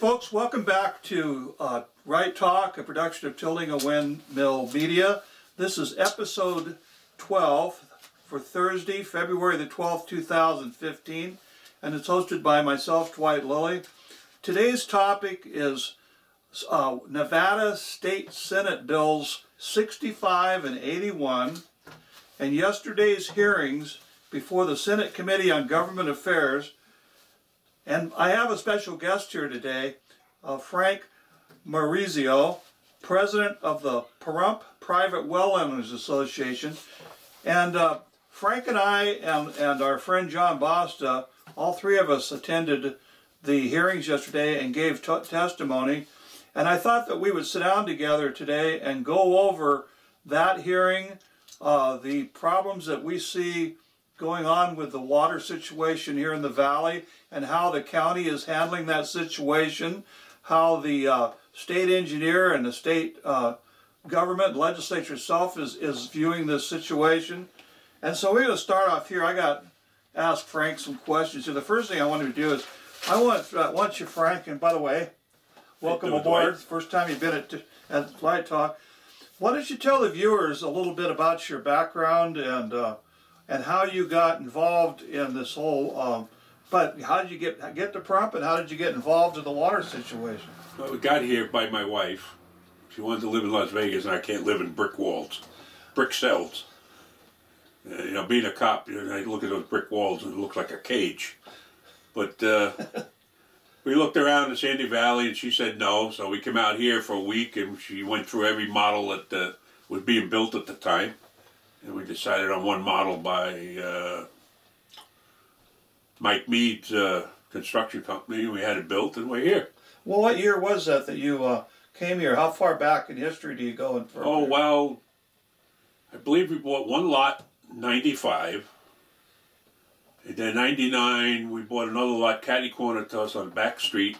Folks, welcome back to uh, Right Talk, a production of Tilting a Windmill Media. This is episode 12 for Thursday, February the 12th, 2015, and it's hosted by myself, Dwight Lilly. Today's topic is uh, Nevada State Senate Bills 65 and 81, and yesterday's hearings before the Senate Committee on Government Affairs. And I have a special guest here today, uh, Frank Maurizio, president of the Pahrump Private Well Owners Association. And uh, Frank and I and, and our friend John Basta, all three of us attended the hearings yesterday and gave testimony. And I thought that we would sit down together today and go over that hearing, uh, the problems that we see going on with the water situation here in the valley and how the county is handling that situation, how the uh, state engineer and the state uh, government, legislature itself is, is viewing this situation. And so we're going to start off here. I got ask Frank some questions. So the first thing I wanted to do is I want, uh, want you, Frank, and by the way, welcome aboard. First time you've been at, at Flight Talk. Why don't you tell the viewers a little bit about your background and uh, and how you got involved in this whole. Um, but how did you get get to Pahrump, and how did you get involved in the water situation? Well, we got here by my wife. She wanted to live in Las Vegas, and I can't live in brick walls, brick cells. Uh, you know, being a cop, you know, I look at those brick walls and it looks like a cage. But uh, we looked around in Sandy Valley, and she said no. So we came out here for a week, and she went through every model that uh, was being built at the time. And we decided on one model by uh, Mike Mead's uh, construction company. We had it built, and we're here. Well, what year was that that you uh, came here? How far back in history do you go? In for oh well, I believe we bought one lot, ninety-five. And then '99, we bought another lot, catty corner to us on back street,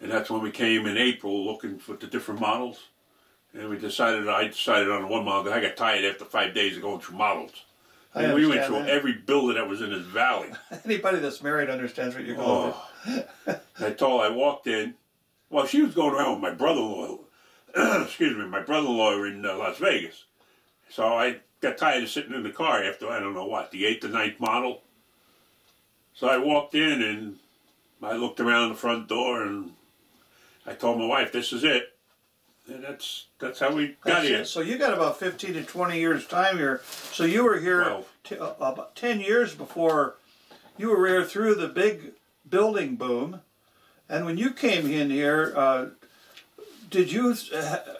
and that's when we came in April looking for the different models. And we decided, I decided on one model, I got tired after five days of going through models. I and we went through that. every building that was in this valley. Anybody that's married understands what you're going oh. I told I walked in. Well, she was going around with my brother-in-law. excuse me, my brother-in-law in uh, Las Vegas. So I got tired of sitting in the car after, I don't know what, the eighth or ninth model. So I walked in and I looked around the front door and I told my wife, this is it. And that's that's how we got here. So you got about 15 to 20 years time here. So you were here uh, about 10 years before you were here through the big building boom. And when you came in here, uh, did you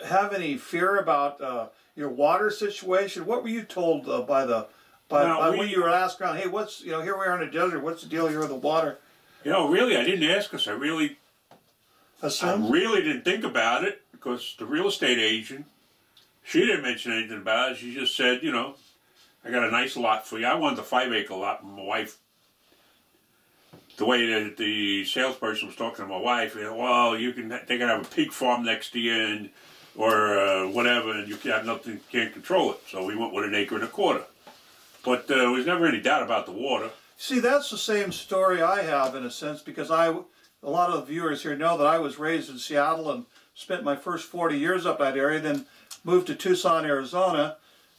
have any fear about uh, your water situation? What were you told uh, by the by, by we, when you were asked around? Hey, what's you know here we are in the desert. What's the deal here with the water? You know, really, I didn't ask us. I really, Assumed? I really didn't think about it because the real estate agent, she didn't mention anything about it. She just said, you know, I got a nice lot for you. I wanted the five acre lot. My wife, the way that the salesperson was talking to my wife, you know, well, you can, they can have a pig farm next to you and, or uh, whatever, and you have nothing, can't control it. So we went with an acre and a quarter. But uh, there was never any doubt about the water. See, that's the same story I have in a sense because I, a lot of the viewers here know that I was raised in Seattle and spent my first 40 years up that area, then moved to Tucson, Arizona,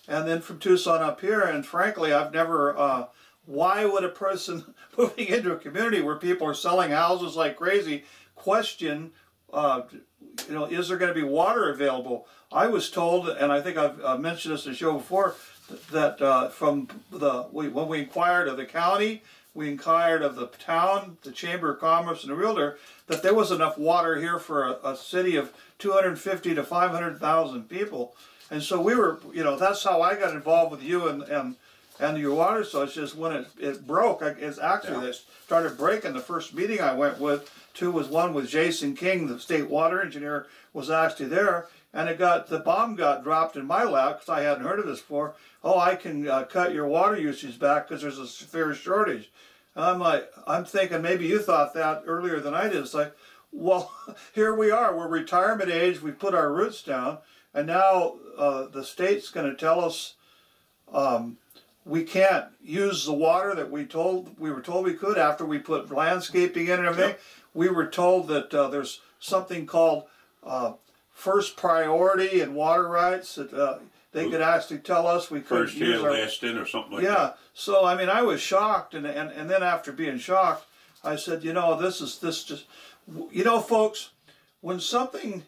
and then from Tucson up here. And frankly, I've never, uh, why would a person moving into a community where people are selling houses like crazy question, uh, you know, is there going to be water available? I was told, and I think I've mentioned this in the show before, that uh, from the, when we inquired of the county, we inquired of the town, the Chamber of Commerce, and the realtor that there was enough water here for a, a city of 250 to 500,000 people. And so we were, you know, that's how I got involved with you and, and, and your water source. Just when it, it broke, it's actually, yeah. started breaking. The first meeting I went with, two was one with Jason King, the state water engineer, was actually there. And it got, the bomb got dropped in my lap because I hadn't heard of this before. Oh, I can uh, cut your water usage back because there's a severe shortage. I'm like, I'm thinking maybe you thought that earlier than I did. It's like, well, here we are. We're retirement age. We put our roots down, and now uh, the state's going to tell us um, we can't use the water that we told we were told we could after we put landscaping in and everything. Yep. we were told that uh, there's something called uh, first priority in water rights that uh, they could actually tell us we couldn't First use in, our last in, or something like yeah. that. Yeah. So I mean, I was shocked, and, and and then after being shocked, I said, you know, this is this just, you know, folks, when something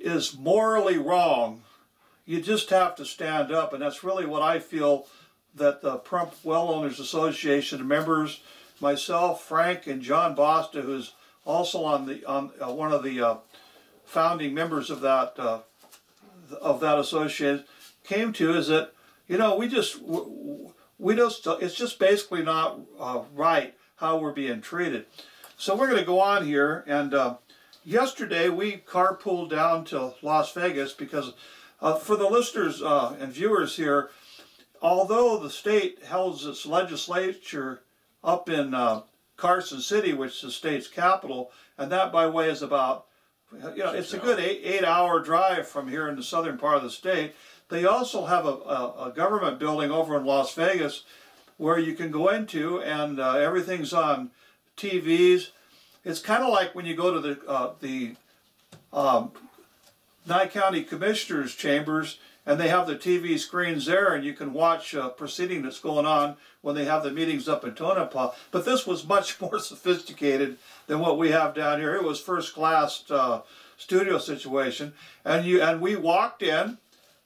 is morally wrong, you just have to stand up, and that's really what I feel that the Pahrump Well Owners Association members, myself, Frank, and John Bosta, who's also on the on uh, one of the uh, founding members of that uh, of that association, came to is that you know we just we just it's just basically not uh, right how we're being treated. So we're going to go on here and. Uh, yesterday we carpooled down to Las Vegas because uh, for the listeners uh, and viewers here, although the state holds its legislature up in uh, Carson City, which is the state's capital, and that by way is about, you know, it's a good eight, eight hour drive from here in the southern part of the state. They also have a, a, a government building over in Las Vegas where you can go into and uh, everything's on TVs it's kind of like when you go to the uh, the um, Nye County Commissioners Chambers and they have the TV screens there and you can watch a proceeding that's going on when they have the meetings up in Tonopah. But this was much more sophisticated than what we have down here. It was first class uh, studio situation. And you and we walked in.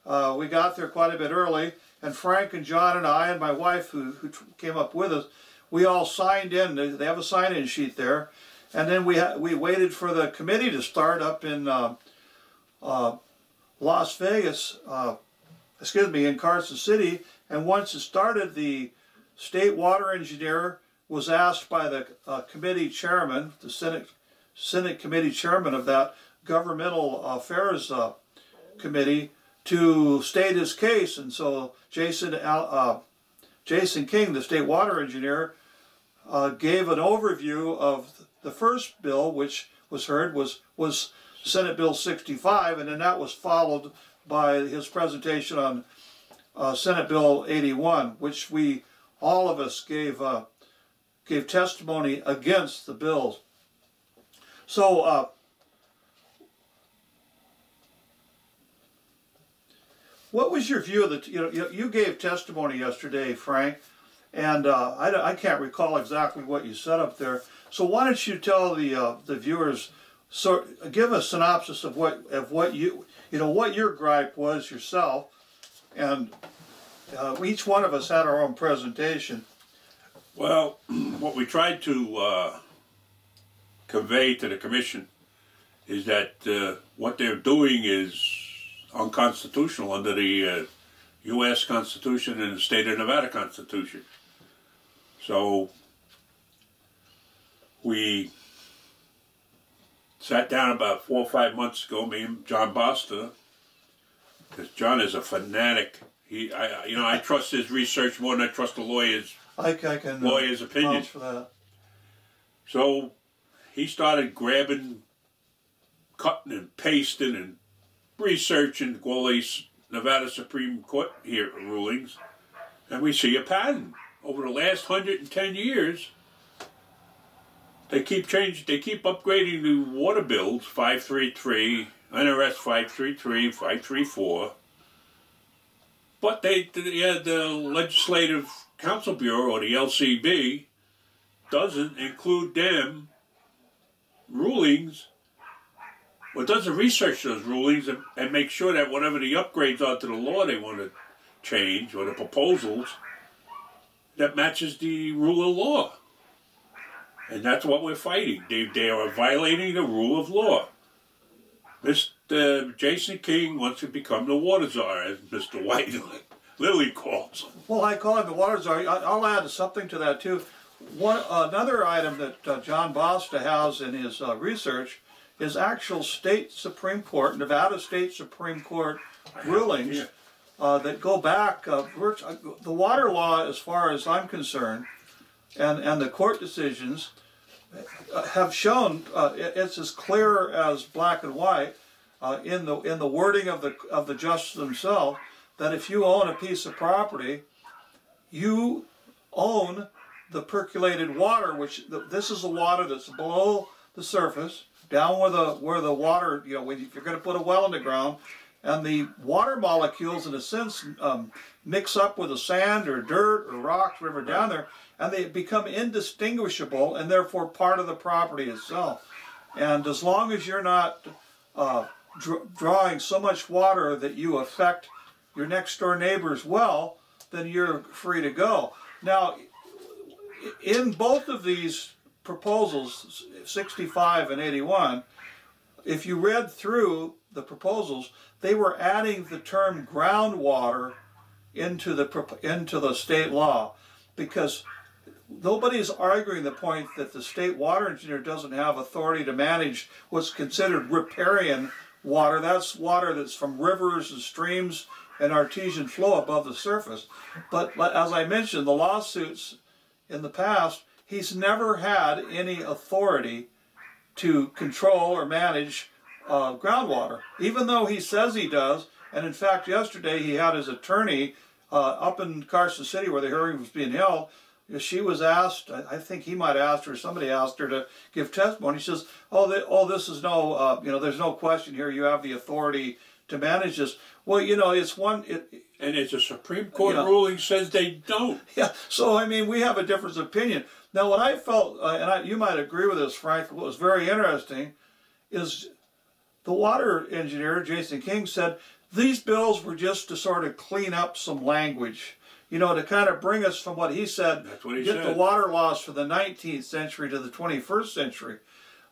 Uh, we got there quite a bit early. And Frank and John and I and my wife who, who came up with us, we all signed in. They have a sign-in sheet there. And then we we waited for the committee to start up in uh, uh, Las Vegas, uh, excuse me, in Carson City. And once it started, the state water engineer was asked by the uh, committee chairman, the Senate Senate committee chairman of that governmental affairs uh, committee, to state his case. And so Jason uh, Jason King, the state water engineer, gave an overview of the first bill, which was heard, was, was Senate Bill 65, and then that was followed by his presentation on uh, Senate Bill 81, which we, all of us, gave, uh, gave testimony against the bills. So, uh, what was your view of the, you know, you gave testimony yesterday, Frank, and uh, I, I can't recall exactly what you said up there. So why don't you tell the uh, the viewers, so give a synopsis of what of what you you know what your gripe was yourself, and uh, each one of us had our own presentation. Well, what we tried to uh, convey to the commission is that uh, what they're doing is unconstitutional under the U.S. Uh, Constitution and the state of Nevada Constitution. So we sat down about four or five months ago, me and John Bosta, because John is a fanatic. He, I, you know, I trust his research more than I trust the lawyer's I, I can uh, lawyer's opinion. for that. So he started grabbing, cutting and pasting and researching all these Nevada Supreme Court here rulings, and we see a pattern over the last 110 years they keep changing, they keep upgrading the water bills, 533, NRS 533, 534. But they, yeah, the Legislative Counsel Bureau, or the LCB, doesn't include them rulings, or doesn't research those rulings and, and make sure that whatever the upgrades are to the law they want to change, or the proposals, that matches the rule of law. And that's what we're fighting. They, they are violating the rule of law. Mr. Jason King wants to become the water czar, as Mr. Dwight Lilly calls him. Well, I call him the water czar. I'll add something to that too. One another item that uh, John Bosta has in his uh, research is actual state Supreme Court, Nevada State Supreme Court rulings uh, that go back. Uh, uh, the water law, as far as I'm concerned, and, and the court decisions have shown uh, it's as clear as black and white uh, in the in the wording of the of the justice themselves that if you own a piece of property, you own the percolated water, which the, this is the water that's below the surface, down where the where the water, you know, when, if you're going to put a well in the ground, and the water molecules, in a sense, um, mix up with the sand or dirt or rocks, whatever down there, and they become indistinguishable and therefore part of the property itself. And as long as you're not uh, dr- drawing so much water that you affect your next door neighbor's well, then you're free to go. Now, in both of these proposals, 65 and 81, if you read through the proposals, they were adding the term groundwater into the into the state law because nobody's arguing the point that the state water engineer doesn't have authority to manage what's considered riparian water. That's water that's from rivers and streams and artesian flow above the surface. But as I mentioned, the lawsuits in the past, he's never had any authority to control or manage uh, groundwater, even though he says he does. And in fact, yesterday he had his attorney uh, up in Carson City where the hearing was being held. She was asked, I think he might have asked her, somebody asked her to give testimony. She says, "Oh, the, oh, this is no, uh, you know, there's no question here. You have the authority to manage this." Well, you know, it's one. It, and it's a Supreme Court yeah. ruling says they don't. Yeah. So I mean, we have a different opinion. Now, what I felt, uh, and I, you might agree with this, Frank, what was very interesting is the water engineer, Jason King, said these bills were just to sort of clean up some language, you know, to kind of bring us from what he said, what he get said. the water laws from the 19th century to the 21st century.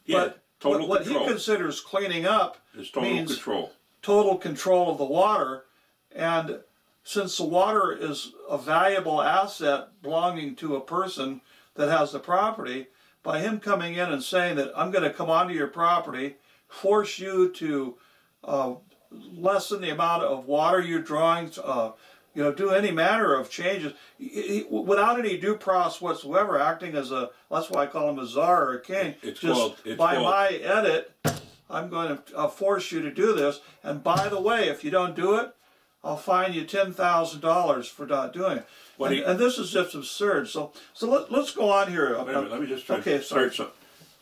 Yeah, but total what, control. he considers cleaning up is total means control. total control of the water. And since the water is a valuable asset belonging to a person that has the property, by him coming in and saying that I'm going to come onto your property, force you to uh, lessen the amount of water you're drawing, uh, you know, do any manner of changes without any due process whatsoever, acting as a, that's why I call him a czar or a king. It's Just called, it's by called, my edit, I'm going to force you to do this. And by the way, if you don't do it, I'll fine you ten thousand dollars for not doing it. And, he, and, this is just absurd. So, so let, us go on here. Minute, let me just try okay, to start something.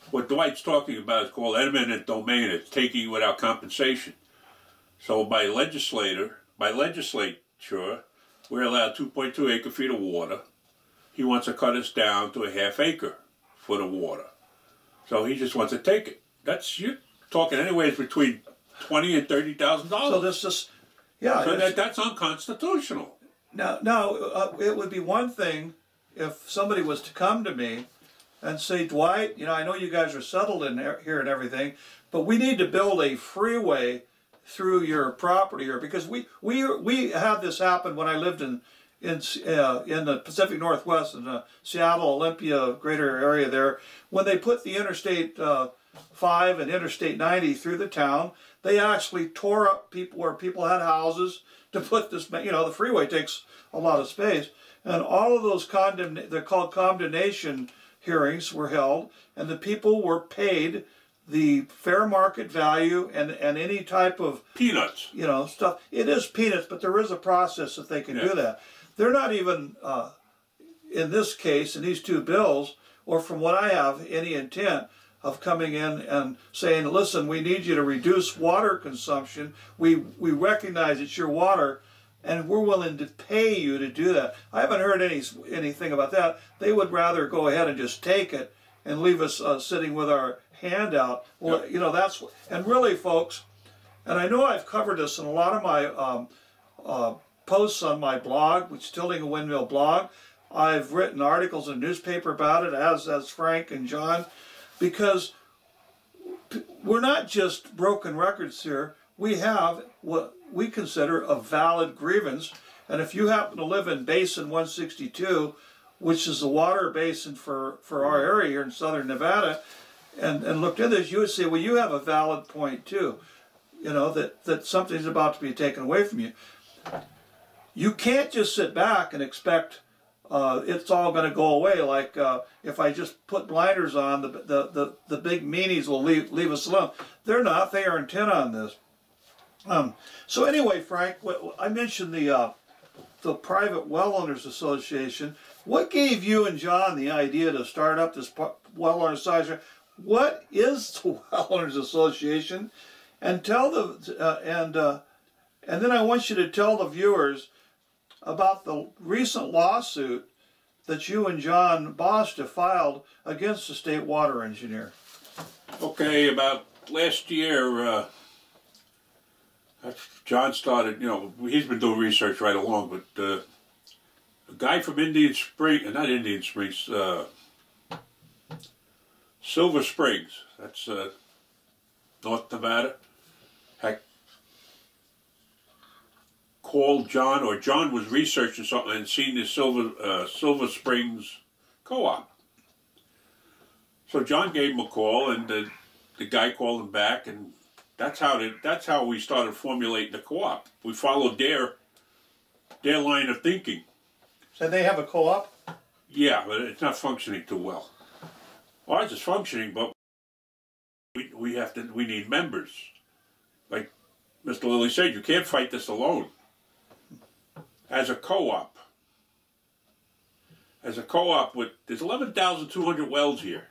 What Dwight's talking about is called eminent domain. It's taking without compensation. So by legislator, by legislature, we're allowed 2.2 acre feet of water. He wants to cut us down to a half acre for the water. So he just wants to take it. That's you talking anyways between twenty and thirty thousand dollars. So this is, yeah. So that, that's unconstitutional. Now, now uh, it would be one thing if somebody was to come to me and say, Dwight, you know, I know you guys are settled in here and everything, but we need to build a freeway through your property or because we we we had this happen when I lived in in uh, in the Pacific Northwest in the Seattle Olympia greater area there. When they put the Interstate uh, 5 and Interstate 90 through the town they actually tore up people where people had houses to put this you know the freeway takes a lot of space. And all of those condemn they're called condemnation hearings were held and the people were paid the fair market value and, and any type of peanuts, you know, stuff. It is peanuts, but there is a process that they can yeah. do that. They're not even, uh, in this case, in these two bills, or from what I have, any intent of coming in and saying, listen, we need you to reduce water consumption. We, we recognize it's your water, and we're willing to pay you to do that. I haven't heard any anything about that. They would rather go ahead and just take it and leave us uh, sitting with our handout. Well, yep. you know, that's, and really, folks, and I know I've covered this in a lot of my um, uh, posts on my blog, which is Tilting a Windmill blog. I've written articles in newspaper about it, as as Frank and John, because we're not just broken records here. We have what we consider a valid grievance. And if you happen to live in Basin 162, which is the water basin for, for our area here in southern Nevada, and, and looked at this, you would say, well, you have a valid point too. You know, that, that something's about to be taken away from you. You can't just sit back and expect uh, it's all going to go away. Like uh, if I just put blinders on, the, the, the, the big meanies will leave, leave us alone. They're not. They are intent on this. Um, so anyway, Frank, I mentioned the uh, the Private Well Owners Association. what gave you and John the idea to start up this well owners association? What is the well owners association? And tell the uh, and uh, and then I want you to tell the viewers about the recent lawsuit that you and John Bosta filed against the state water engineer. Okay, about last year, uh, John started, you know, he's been doing research right along, but uh, a guy from Indian Springs, and not Indian Springs, uh, Silver Springs, that's uh, North Nevada, had called John, or John was researching something and seen the Silver, uh, Silver Springs co-op. So John gave him a call, and the, the guy called him back, and that's how the, that's how we started formulating the co-op. We followed their their line of thinking. So they have a co-op. Yeah, but it's not functioning too well. Ours is functioning, but we we have to we need members. Like Mr. Lilly said, you can't fight this alone. As a co-op, as a co-op with there's eleven thousand two hundred wells here.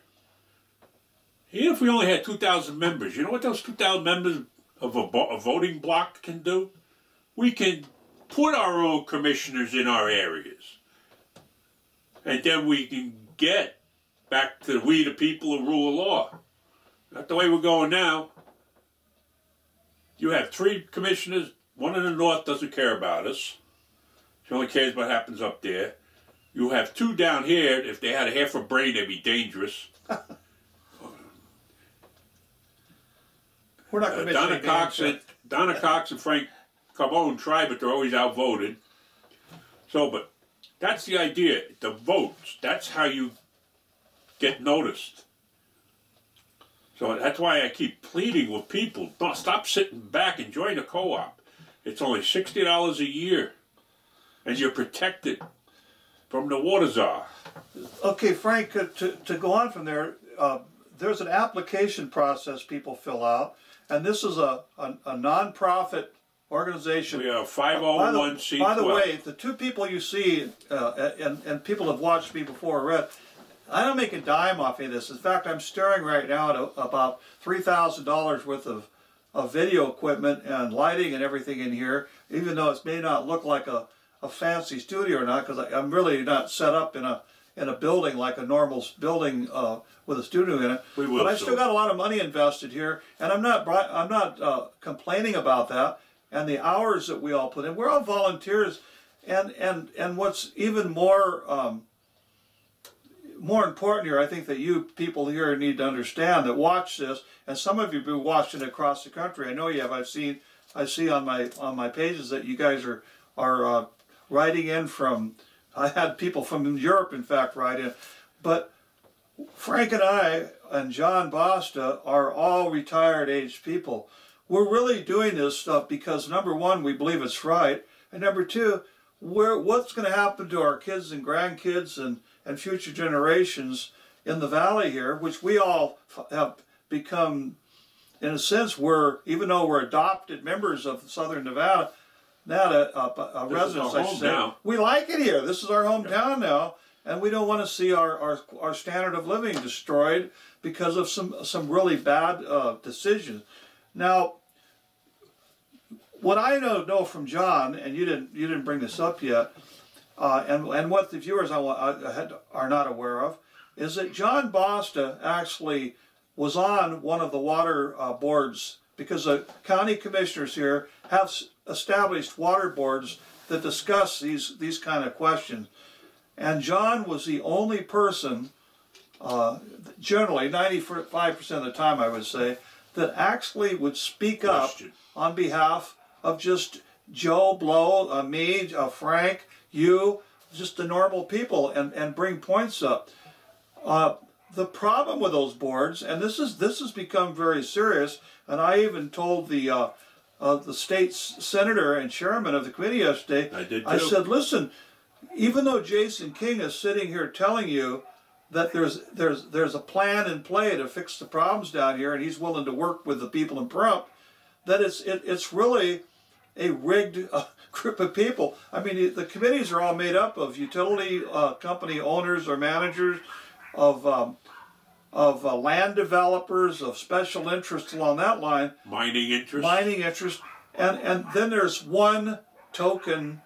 Even if we only had 2,000 members, you know what those 2,000 members of a, a, voting block can do? We can put our own commissioners in our areas. And then we can get back to we the people who rule the law. Not the way we're going now. You have three commissioners. One in the north doesn't care about us. She only cares what happens up there. You have two down here. If they had a half a brain, they'd be dangerous. We're not going to uh, Donna Cox and Donna Cox and Frank Carbone try, but they're always outvoted. So, but that's the idea. The votes. That's how you get noticed. So that's why I keep pleading with people: don't stop sitting back and join the co-op. It's only sixty dollars a year, and you're protected from the water czar. Okay, Frank. Uh, to to go on from there, uh, there's an application process people fill out and this is a, a, a non-profit organization. We are 501 c By the way, the two people you see, uh, and, and people have watched me before or read, I don't make a dime off of this. In fact, I'm staring right now at a, about $3,000 worth of, of video equipment and lighting and everything in here, even though it may not look like a, a fancy studio or not, because I'm really not set up in a in a building like a normal building uh, with a studio in it. We will, but I still got a lot of money invested here, and I'm not I'm not uh, complaining about that. And the hours that we all put in, we're all volunteers, and and and what's even more um, more important here, I think that you people here need to understand that watch this, and some of you have been watching across the country. I know you have. I've seen I see on my on my pages that you guys are are uh, writing in from I had people from Europe, in fact, write in. But Frank and I and John Bosta are all retired age people. We're really doing this stuff because number one, we believe it's right, and number two, where what's going to happen to our kids and grandkids and, and future generations in the valley here, which we all have become, in a sense, we're even though we're adopted members of Southern Nevada, now a, a, a residence, I should say. Now. We like it here. This is our hometown now, and we don't want to see our, our, our standard of living destroyed because of some some really bad uh, decisions. Now, what I know know from John, and you didn't you didn't bring this up yet, uh, and and what the viewers are not aware of, is that John Bosta actually was on one of the water uh, boards because the county commissioners here have established water boards that discuss these, these kind of questions. And John was the only person, uh, generally 95% of the time I would say, that actually would speak Question. up on behalf of just Joe Blow, uh, me, uh, Frank, you, just the normal people and, and bring points up. Uh, the problem with those boards, and this is this has become very serious, and I even told the uh, uh, the state senator and chairman of the committee yesterday. I did. Too. I said, listen, even though Jason King is sitting here telling you that there's there's there's a plan in play to fix the problems down here, and he's willing to work with the people in Pahrump, that it's it, it's really a rigged uh, group of people. I mean, the committees are all made up of utility uh, company owners or managers, of um, of uh, land developers, of special interests along that line, Mining interest. mining interest, and and then there's one token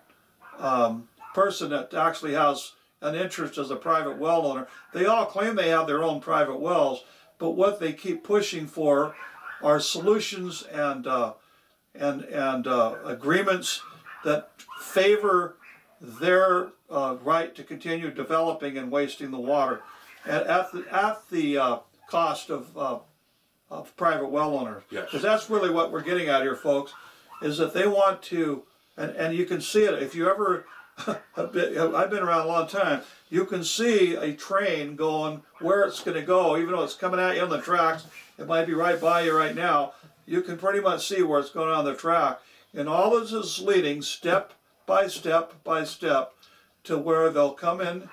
um, person that actually has an interest as a private well owner. They all claim they have their own private wells, but what they keep pushing for are solutions and uh, and and uh, agreements that favor their uh, right to continue developing and wasting the water at, at the at the uh, cost of uh, of private well owners. Yes. Because that's really what we're getting at here, folks, is that they want to, and, and you can see it if you ever. have been- I've been around a long time. You can see a train going where it's going to go, even though it's coming at you on the tracks. It might be right by you right now. You can pretty much see where it's going on the track, and all this is leading step by step by step to where they'll come in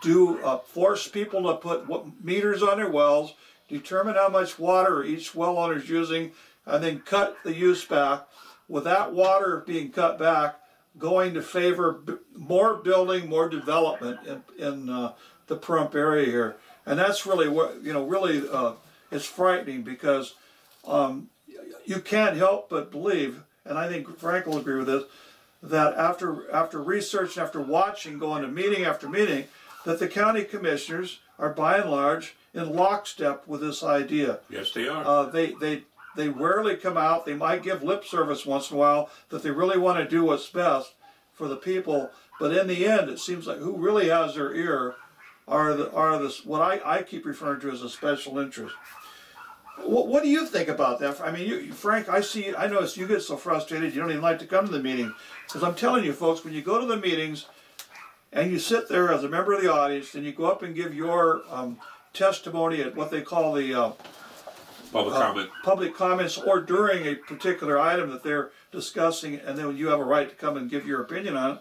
do uh, force people to put meters on their wells, determine how much water each well owner is using, and then cut the use back. With that water being cut back, going to favor more building, more development in, in uh, the Pahrump area here, and that's really what you know. Really, uh, it's frightening because um, you can't help but believe, and I think Frank will agree with this, that after after research and after watching, going to meeting after meeting, that the county commissioners are by and large in lockstep with this idea. Yes, they are. Uh, they they they rarely come out. They might give lip service once in a while that they really want to do what's best for the people. But in the end, it seems like who really has their ear are the are the what I, I keep referring to as a special interest. What, what do you think about that? I mean, you, Frank, I see. I notice you get so frustrated. You don't even like to come to the meeting because I'm telling you, folks, when you go to the meetings and you sit there as a member of the audience, and you go up and give your um, testimony at what they call the uh, Public uh, comment. public comments or during a particular item that they're discussing, and then you have a right to come and give your opinion on it.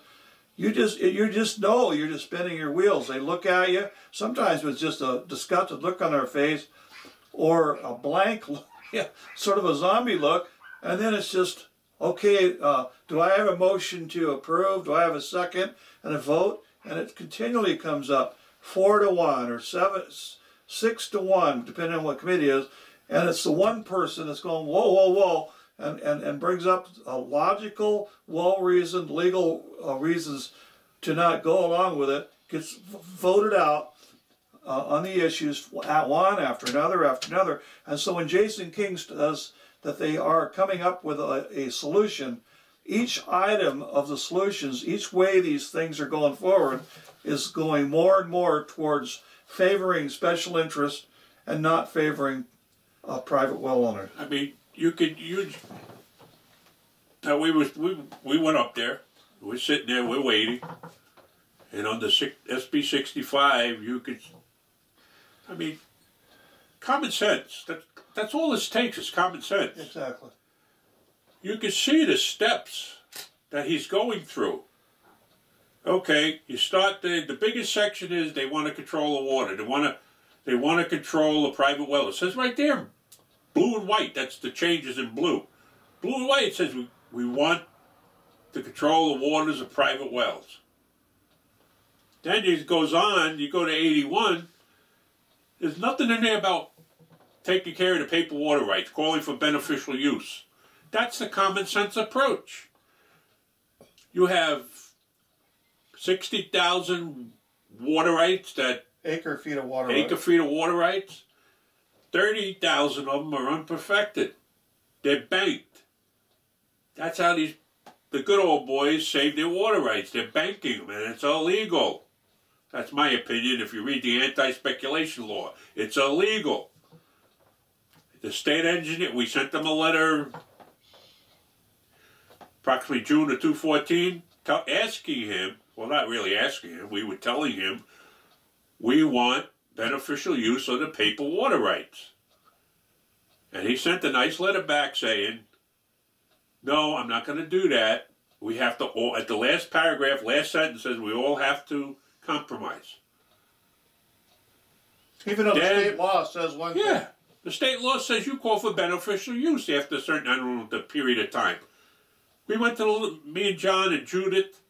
You just you just know you're just spinning your wheels. They look at you. Sometimes with just a disgusted look on their face, or a blank, look, sort of a zombie look, and then it's just okay. Uh, do I have a motion to approve? Do I have a second and a vote? And it continually comes up four to one or seven, six to one, depending on what committee is. And it's the one person that's going, whoa, whoa, whoa, and, and, and brings up a logical, well reasoned, legal uh, reasons to not go along with it, gets voted out uh, on the issues at one after another after another. And so when Jason King says that they are coming up with a, a solution, each item of the solutions, each way these things are going forward, is going more and more towards favoring special interests and not favoring uh, private well owners. I mean, you could you. Now we was we we went up there. We're sitting there. We're waiting. And on the SB sixty five, you could. I mean, common sense. That that's all this takes is common sense. Exactly. You can see the steps that he's going through. Okay, you start the the biggest section is they want to control the water. They want to they want to control the private well. It says right there, blue and white. That's the changes in blue. Blue and white. It says we we want to control the waters of private wells. Then it goes on. You go to eighty one. There's nothing in there about taking care of the paper water rights, calling for beneficial use. That's the common sense approach. You have 60,000 water rights that Acre feet of water. acre right? feet of water rights. 30,000 of them are unperfected. They're banked. That's how these the good old boys save their water rights. They're banking them, and it's illegal. That's my opinion. If you read the anti-speculation law, it's illegal. The state engineer, we sent them a letter approximately June of 2014, asking him, well, not really asking him, we were telling him, we want beneficial use of the paper water rights. And he sent a nice letter back saying, no, I'm not going to do that. We have to, all, at the last paragraph, last sentence says we all have to compromise. Even though the state law says one thing. Yeah. The state law says you call for beneficial use after a certain, I don't know, the period of time. we went to the, me and John and Judith.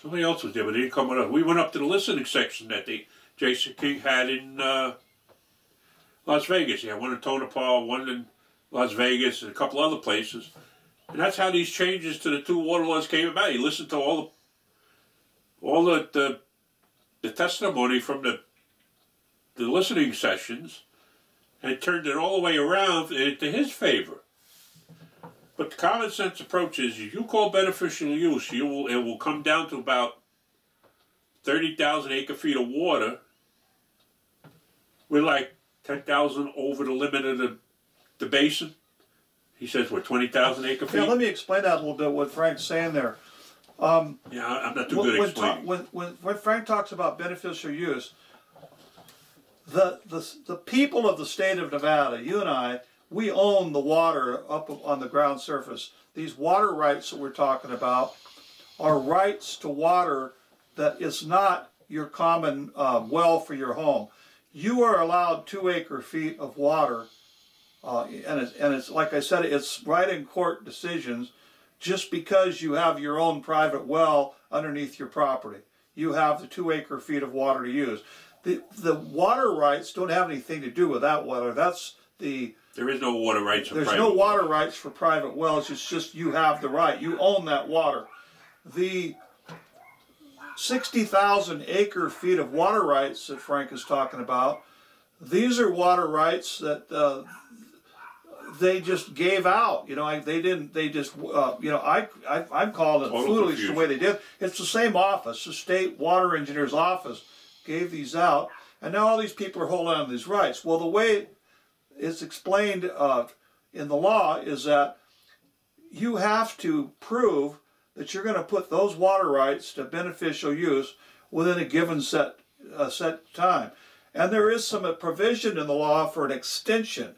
Somebody else was there, but they didn't come with us. We went up to the listening section that the Jason King had in uh, Las Vegas. He had one in Tonopah, one in Las Vegas, and a couple other places. And that's how these changes to the two water laws came about. He listened to all the all the the, the testimony from the the listening sessions and turned it all the way around into his favor. But the common sense approach is if you call beneficial use, you will it will come down to about thirty thousand acre feet of water. We're like ten thousand over the limit of the the basin. He says we're twenty thousand acre feet. Yeah, let me explain that a little bit. What Frank's saying there. Yeah, I'm not too when, good at explaining. when, when, when Frank talks about beneficial use, the, the, the people of the state of Nevada, you and I, we own the water up on the ground surface. These water rights that we're talking about are rights to water that is not your common uh, well for your home. You are allowed two acre feet of water, uh, and, it's, and it's like I said, it's right in court decisions just because you have your own private well underneath your property. You have the two acre feet of water to use. The, the water rights don't have anything to do with that water. That's the, there is no water rights. for there's private no water rights for private wells. It's just you have the right. You own that water. The 60,000 acre feet of water rights that Frank is talking about, these are water rights that uh, they just gave out. You know, I, they didn't. They just, uh, you know, I, I I'm calling it Total foolish confusion. the way they did. It's the same office, the state water engineer's office, gave these out, and now all these people are holding on to these rights. Well, the way it's explained uh, in the law is that you have to prove that you're going to put those water rights to beneficial use within a given set uh, set time. And there is some provision in the law for an extension.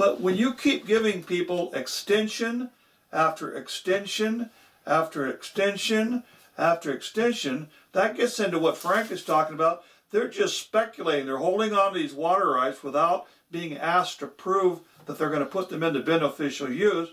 But when you keep giving people extension after extension after extension after extension, that gets into what Frank is talking about. They're just speculating. They're holding on to these water rights without being asked to prove that they're going to put them into beneficial use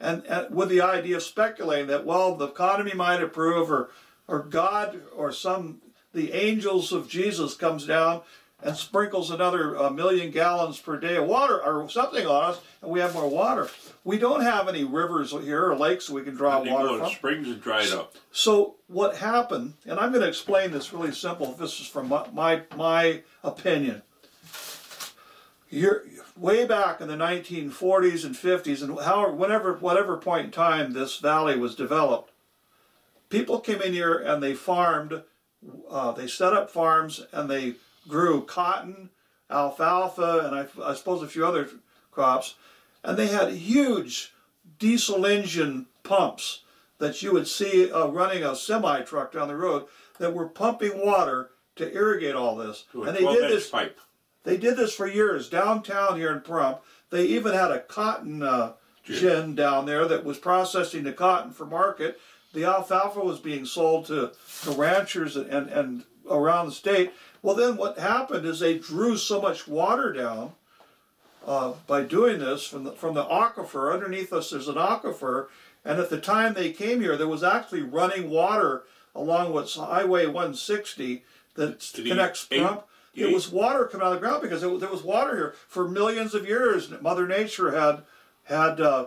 and, and with the idea of speculating that well the economy might approve or or God or some the angels of Jesus comes down and sprinkles another uh, million gallons per day of water or something on us and we have more water. We don't have any rivers here or lakes we can draw water from. springs and dried up. So what happened, and I'm going to explain this really simple. This is from my my, my opinion. You're, way back in the 1940s and 50s, and however, whenever, whatever point in time this valley was developed, people came in here and they farmed. Uh, they set up farms and they grew cotton, alfalfa, and I, I suppose a few other crops. And they had huge diesel engine pumps that you would see uh, running a semi truck down the road that were pumping water to irrigate all this. And they did this. pipe. They did this for years downtown here in Pahrump. They even had a cotton uh, Gin. gin down there that was processing the cotton for market. The alfalfa was being sold to, to ranchers and, and, and around the state. Well, then what happened is they drew so much water down uh, by doing this from the, from the aquifer. Underneath us, there's an aquifer, and at the time they came here, there was actually running water along what's Highway 160 that connects the It was water coming out of the ground because it, there was water here for millions of years. Mother Nature had had uh,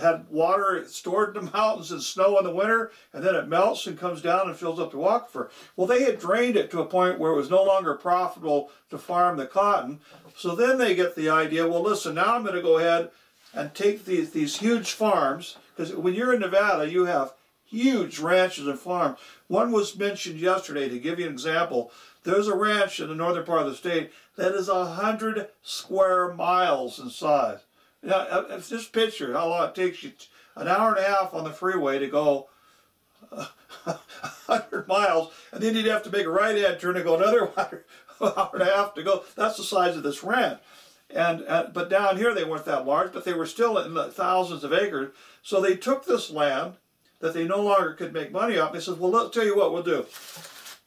had water stored in the mountains and snow in the winter, and then it melts and comes down and fills up the aquifer. Well, they had drained it to a point where it was no longer profitable to farm the cotton. So then they get the idea. Well, listen, now I'm going to go ahead and take these these huge farms because when you're in Nevada, you have huge ranches and farms. One was mentioned yesterday to give you an example. There's a ranch in the northern part of the state that is a hundred square miles in size. Now, uh, uh, just picture how long it takes you an hour and a half on the freeway to go uh, 100 miles, and then you'd have to make a right hand turn and go another hour and a half to go. That's the size of this ranch. And uh, but down here they weren't that large, but they were still in the thousands of acres. So they took this land that they no longer could make money off. They said, "Well, let's tell you what we'll do.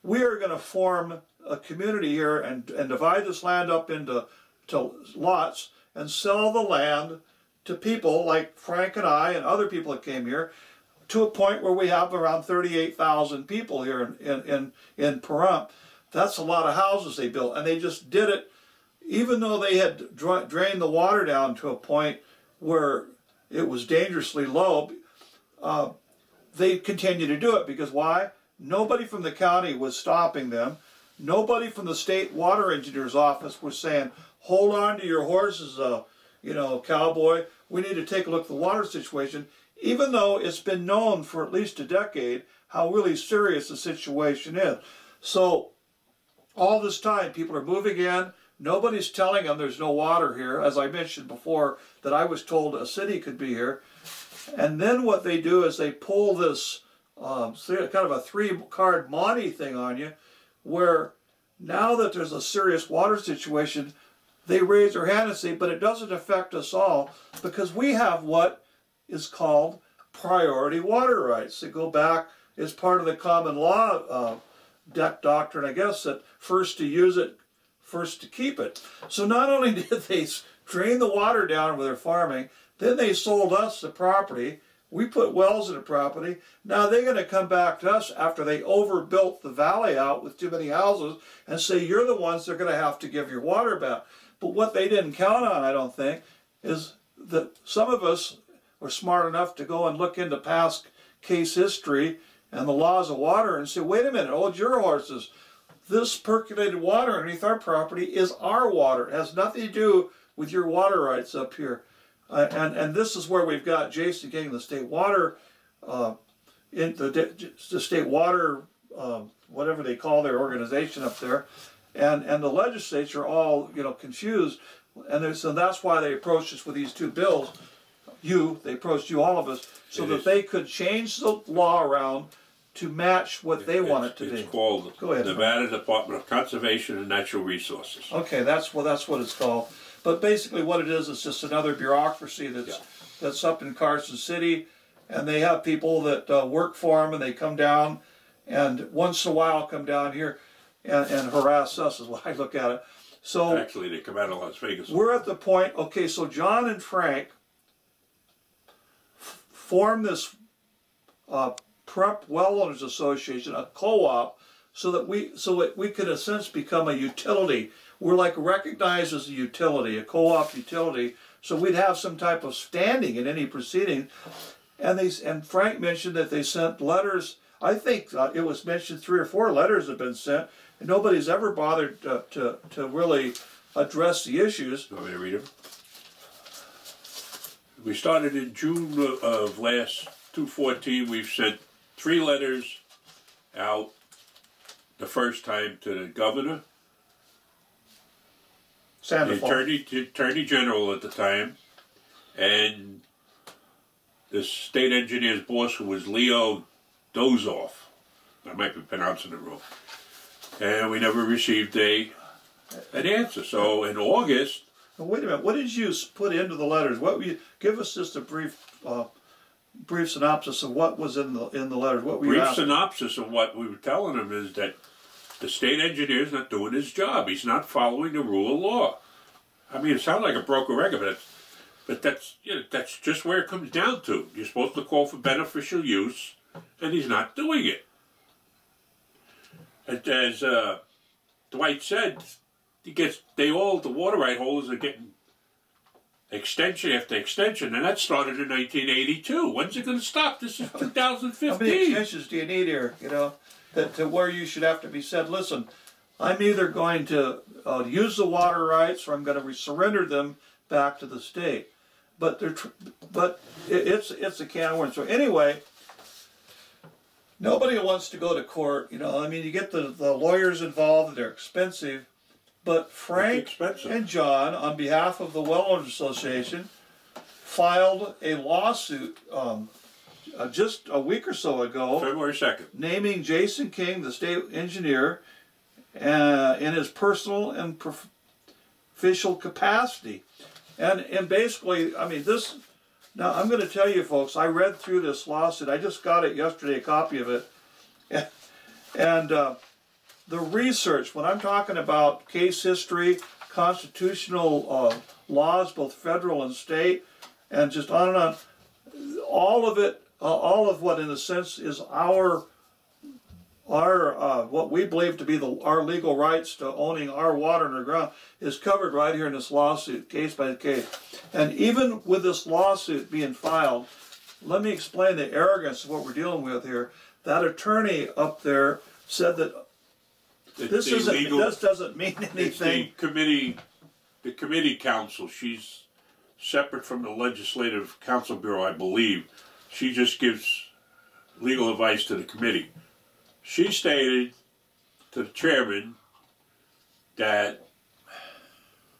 We are going to form a community here and and divide this land up into to lots and sell the land to people like Frank and I and other people that came here to a point where we have around 38,000 people here in, in, in, in Pahrump. That's a lot of houses they built. And they just did it, even though they had dra- drained the water down to a point where it was dangerously low, uh, they continued to do it because why? Nobody from the county was stopping them. Nobody from the state water engineer's office was saying, hold on to your horses, uh, you know, cowboy. We need to take a look at the water situation, even though it's been known for at least a decade how really serious the situation is. So all this time, people are moving in. Nobody's telling them there's no water here. As I mentioned before, that I was told a city could be here. And then what they do is they pull this um, kind of a three card Monty thing on you, where now that there's a serious water situation, they raise their hand and say, but it doesn't affect us all because we have what is called priority water rights. They go back as part of the common law uh, debt doctrine, I guess, that first to use it, first to keep it. So not only did they drain the water down with their farming, then they sold us the property. We put wells in the property. Now they're going to come back to us after they overbuilt the valley out with too many houses and say, you're the ones that are going to have to give your water back. But what they didn't count on, I don't think, is that some of us were smart enough to go and look into past case history and the laws of water and say, wait a minute, hold your horses. This percolated water underneath our property is our water. It has nothing to do with your water rights up here. Uh, and, and this is where we've got Jason getting the state water, uh, in the, the state water, um, whatever they call their organization up there, and, and the legislature are all, you know, confused. And so that's why they approached us with these two bills. You, they approached you, all of us, so It that is. they could change the law around to match what they want it to it's be. called Go ahead, Nevada Department of Conservation and Natural Resources. Okay, that's well, that's what it's called. But basically, what it is, is just another bureaucracy that's Yeah. that's up in Carson City, and they have people that uh, work for them, and they come down, and once in a while come down here, and, and harass us. Is what I look at it. So Actually, they come out of Las Vegas. we're at the point. Okay, so John and Frank f- form this uh, Prep Well Owners Association, a co-op, so that we so that we could in a sense become a utility. We're like recognized as a utility, a co-op utility. So we'd have some type of standing in any proceeding. And they and Frank mentioned that they sent letters. I think uh, it was mentioned three or four letters have been sent, and nobody's ever bothered to to, to really address the issues. You want me to read them? We started in June of last 214. We've sent three letters out the first time to the governor, the Sandoval. attorney, the attorney general at the time, and the state engineer's boss, who was Leo Drozdoff. I might be pronouncing it wrong. And we never received a an answer. So in August, Now, wait a minute. What did you put into the letters? What were you, give us just a brief, uh, brief synopsis of what was in the in the letters. What were you brief synopsis of what we were telling him is that the state engineer is not doing his job. He's not following the rule of law. I mean, it sounds like a broken record, but it's, but that's you know, that's just where it comes down to. You're supposed to call for beneficial use, and he's not doing it. And as uh, Dwight said, he gets they all the water right holders are getting extension after extension, and that started in 1982. When's it going to stop? This is 2015. How many 2015. extensions do you need here? You know, that to where you should have to be said, listen, I'm either going to uh, use the water rights or I'm going to surrender them back to the state. But they're, tr- but it, it's it's a can of worms. So anyway, nobody wants to go to court. You know, I mean, you get the, the lawyers involved; they're expensive. But Frank and John, on behalf of the Well Owners Association, filed a lawsuit um, uh, just a week or so ago February 2nd. naming Jason King, the state engineer, uh, in his personal and prof- official capacity. And, and basically, I mean, this, now I'm going to tell you folks, I read through this lawsuit. I just got it yesterday, a copy of it. And uh, the research, when I'm talking about case history, constitutional uh, laws, both federal and state, and just on and on. All of it, uh, all of what in a sense is our our uh, what we believe to be the our legal rights to owning our water underground is covered right here in this lawsuit, case by case. And even with this lawsuit being filed, let me explain the arrogance of what we're dealing with here. That attorney up there said that It's this isn't legal- this doesn't mean It's the anything. committee, the committee council, she's separate from the legislative counsel bureau, I believe. She just gives legal advice to the committee. She stated to the chairman that,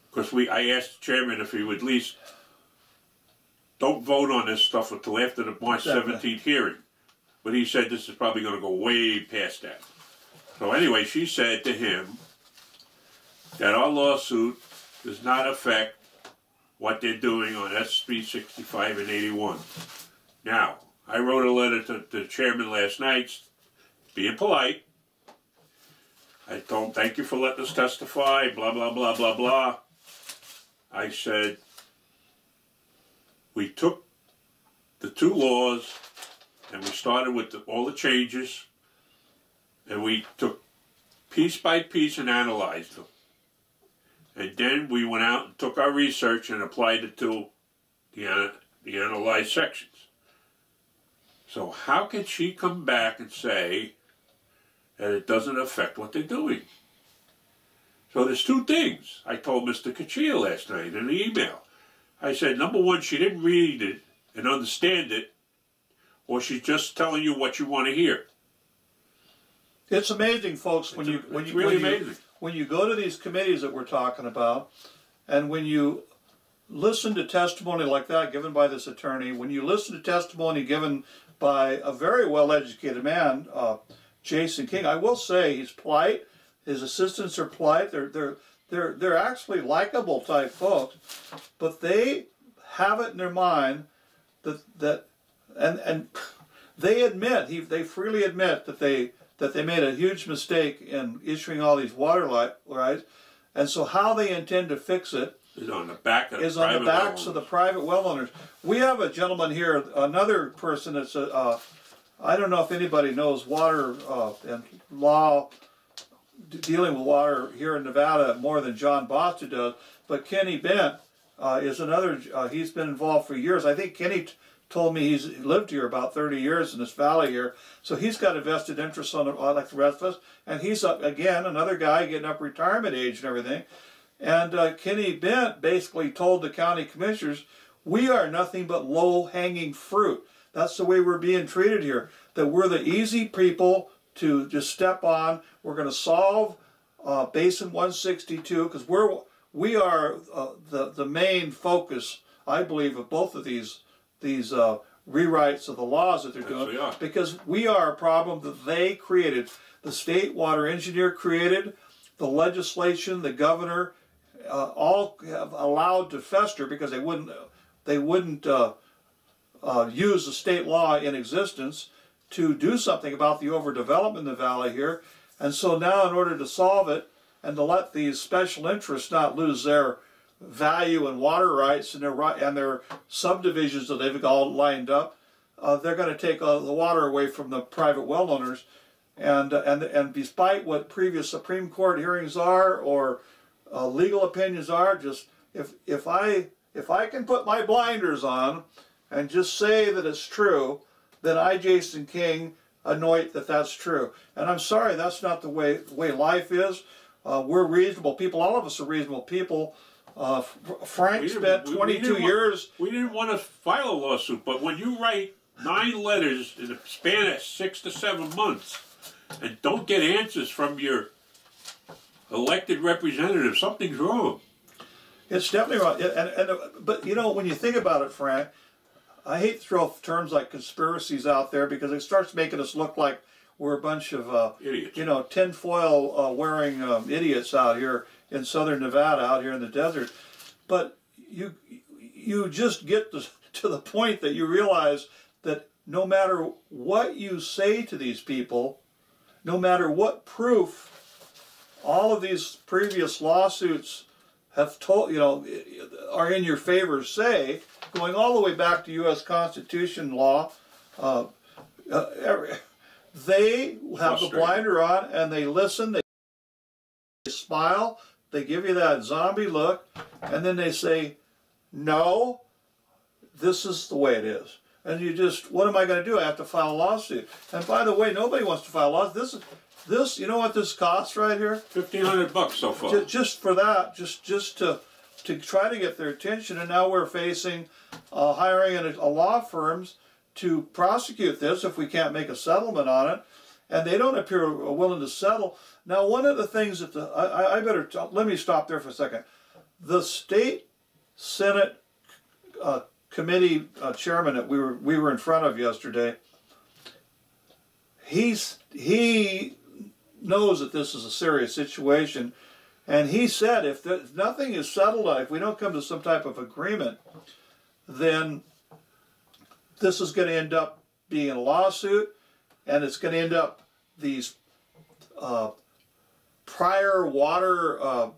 because we, I asked the chairman if he would at least don't vote on this stuff until after the March seventeenth hearing. But he said this is probably gonna go way past that. So anyway, she said to him that our lawsuit does not affect what they're doing on SB sixty-five and eighty-one. Now, I wrote a letter to the chairman last night, being polite. I told him, thank you for letting us testify, blah, blah, blah, blah, blah. I said, we took the two laws and we started with the, all the changes and we took piece by piece and analyzed them. And then we went out and took our research and applied it to the, the analyzed sections. So how can she come back and say that it doesn't affect what they're doing? So there's two things I told Mr. Goicoechea last night in an email. I said, number one, she didn't read it and understand it, or she's just telling you what you want to hear. It's amazing, folks, when It's you when it's you really when you, when you go to these committees that we're talking about, and when you listen to testimony like that given by this attorney, when you listen to testimony given by a very well-educated man, uh, Jason King, I will say he's polite. His assistants are polite. They're they're they're they're actually likable type folks, but they have it in their mind that that and and they admit he they freely admit that they that they made a huge mistake in issuing all these water rights, and so how they intend to fix it It's on the back of the is on the backs well of the private well owners. We have a gentleman here, another person that's a, uh, I don't know if anybody knows water uh, and law d- dealing with water here in Nevada more than John Boston does, but Kenny Bent uh, is another. Uh, he's been involved for years. I think Kenny t- told me he's lived here about 30 years in this valley here, so he's got a vested interest on it, uh, like the rest of us. And he's uh, again another guy getting up retirement age and everything. And uh, Kenny Bent basically told the county commissioners, we are nothing but low hanging fruit. That's the way we're being treated here. That we're the easy people to just step on. We're going to solve uh, Basin 162 because we're we are uh, the the main focus, I believe, of both of these these uh, rewrites of the laws that they're doing we because we are a problem that they created. The state water engineer created the legislation, the governor, uh, all have allowed to fester because they wouldn't they wouldn't uh, uh, use the state law in existence to do something about the overdevelopment in the valley here. And so now, in order to solve it and to let these special interests not lose their value and water rights and their and their subdivisions that they've all lined up, uh, they're going to take uh, the water away from the private well owners. And uh, and and despite what previous Supreme Court hearings are or uh, legal opinions are, just if if I if I can put my blinders on and just say that it's true, then I, Jason King, anoint that that's true. And I'm sorry, that's not the way the way life is. Uh, we're reasonable people. All of us are reasonable people. Uh, Frank spent we- we 22 want- years. We didn't want to file a lawsuit, but when you write nine letters in a span of six to seven months and don't get answers from your elected representative, something's wrong. It's definitely wrong. And, and, but you know, when you think about it, Frank, I hate to throw terms like conspiracies out there because it starts making us look like we're a bunch of uh, Idiots. you know tinfoil uh, wearing um, idiots out here in southern Nevada, out here in the desert. But you you just get to, to the point that you realize that no matter what you say to these people, no matter what proof all of these previous lawsuits have told you know are in your favor say going all the way back to U.S. Constitution law. Uh, uh, every, they have the blinder on and they listen. They smile. They give you that zombie look, and then they say, "No, this is the way it is." And you just, what am I going to do? I have to file a lawsuit. And by the way, nobody wants to file a lawsuit. This is this. You know what this costs right here? Fifteen hundred bucks so far. Ju- just for that, just just to to try to get their attention, and now we're facing uh, hiring a, a law firms to prosecute this if we can't make a settlement on it, and they don't appear willing to settle. Now, one of the things that the I, I- better let me stop there for a second. The state senate uh, committee uh, chairman that we were we were in front of yesterday. He's he knows that this is a serious situation, and he said if, nothing is settled, if we don't come to some type of agreement, then this is going to end up being a lawsuit, and it's going to end up these uh, prior water uh,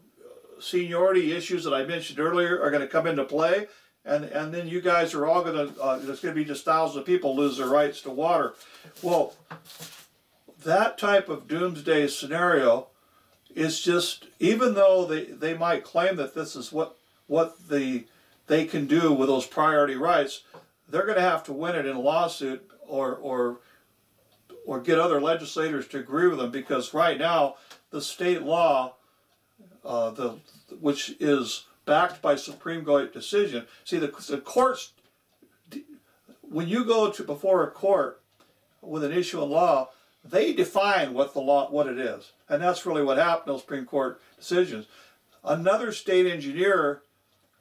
seniority issues that I mentioned earlier are going to come into play, and and then you guys are all going to uh, there's going to be just thousands of people lose their rights to water. Well, that type of doomsday scenario is just even though they, they might claim that this is what what the they can do with those priority rights, they're going to have to win it in a lawsuit or or or get other legislators to agree with them because right now the state law, uh, the which is backed by Supreme Court decision. See the, the courts when you go to before a court with an issue of law, they define what the law what it is, and that's really what happened in those Supreme Court decisions. Another state engineer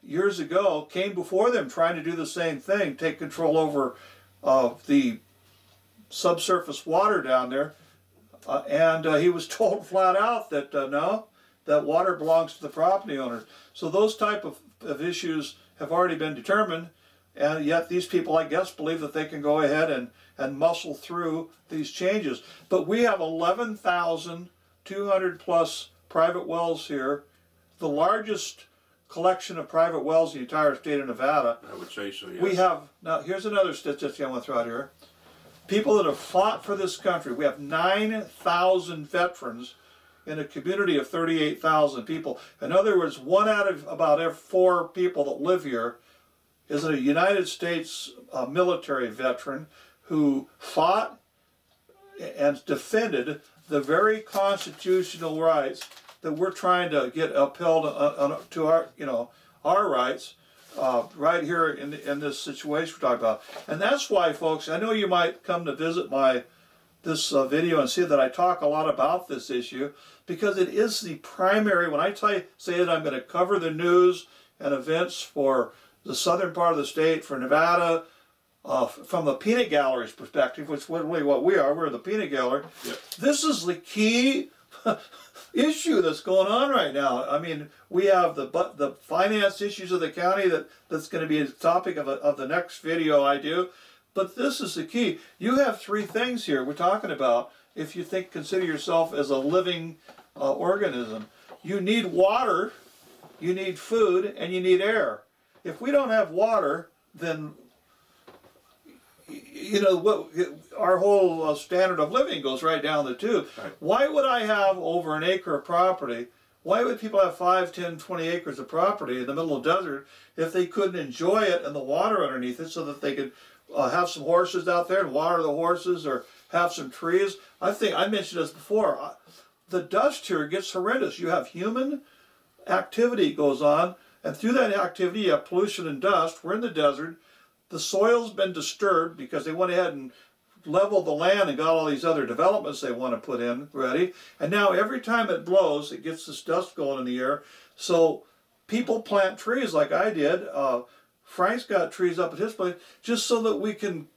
years ago came before them trying to do the same thing, take control over uh, the subsurface water down there, uh, and uh, he was told flat out that uh, no, that water belongs to the property owners. So those type of, of issues have already been determined, and yet these people, I guess, believe that they can go ahead and, and muscle through these changes. But we have 11,200 plus private wells here, the largest collection of private wells in the entire state of Nevada. I would say so. Yes. We have, now here's another statistic I want to throw out here. People that have fought for this country, we have 9,000 veterans in a community of 38,000 people. In other words, one out of about every four people that live here is a United States uh, military veteran who fought and defended the very constitutional rights that we're trying to get upheld to our, you know, our rights uh, right here in, in this situation we're talking about. And that's why, folks, I know you might come to visit my this uh, video and see that I talk a lot about this issue because it is the primary. When I say that I'm going to cover the news and events for the southern part of the state, for Nevada, uh, from the peanut gallery's perspective, which is really what we are. We're the peanut gallery. Yep. This is the key issue that's going on right now. I mean, we have the but the finance issues of the county that that's going to be a topic of, a, of the next video I do. But this is the key. You have three things here we're talking about. If you think consider yourself as a living uh, organism, you need water, you need food, and you need air. If we don't have water, then you know what our whole uh, standard of living goes right down the tube. Right. why would i have over an acre of property? Why would people have 5 10 20 acres of property in the middle of the desert if they couldn't enjoy it and the water underneath it so that they could uh, have some horses out there and water the horses or have some trees? I think i mentioned this before. Uh, the dust here gets horrendous. You have human activity goes on and through that activity you have pollution and dust we're in the desert the soil's been disturbed because they went ahead and leveled the land and got all these other developments they want to put in ready. And now every time it blows, it gets this dust going in the air. So people plant trees like I did. Uh, Frank's got trees up at his place just so that we can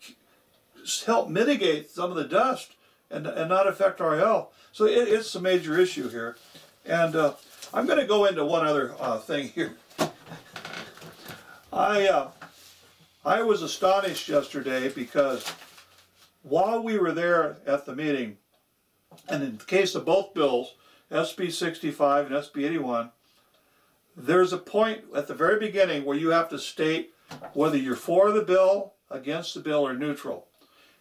help mitigate some of the dust and, and not affect our health. So it, it's a major issue here. And uh, I'm going to go into one other uh, thing here. I uh, I was astonished yesterday because while we were there at the meeting, and in the case of both bills, SB 65 and SB 81, there's a point at the very beginning where you have to state whether you're for the bill, against the bill, or neutral.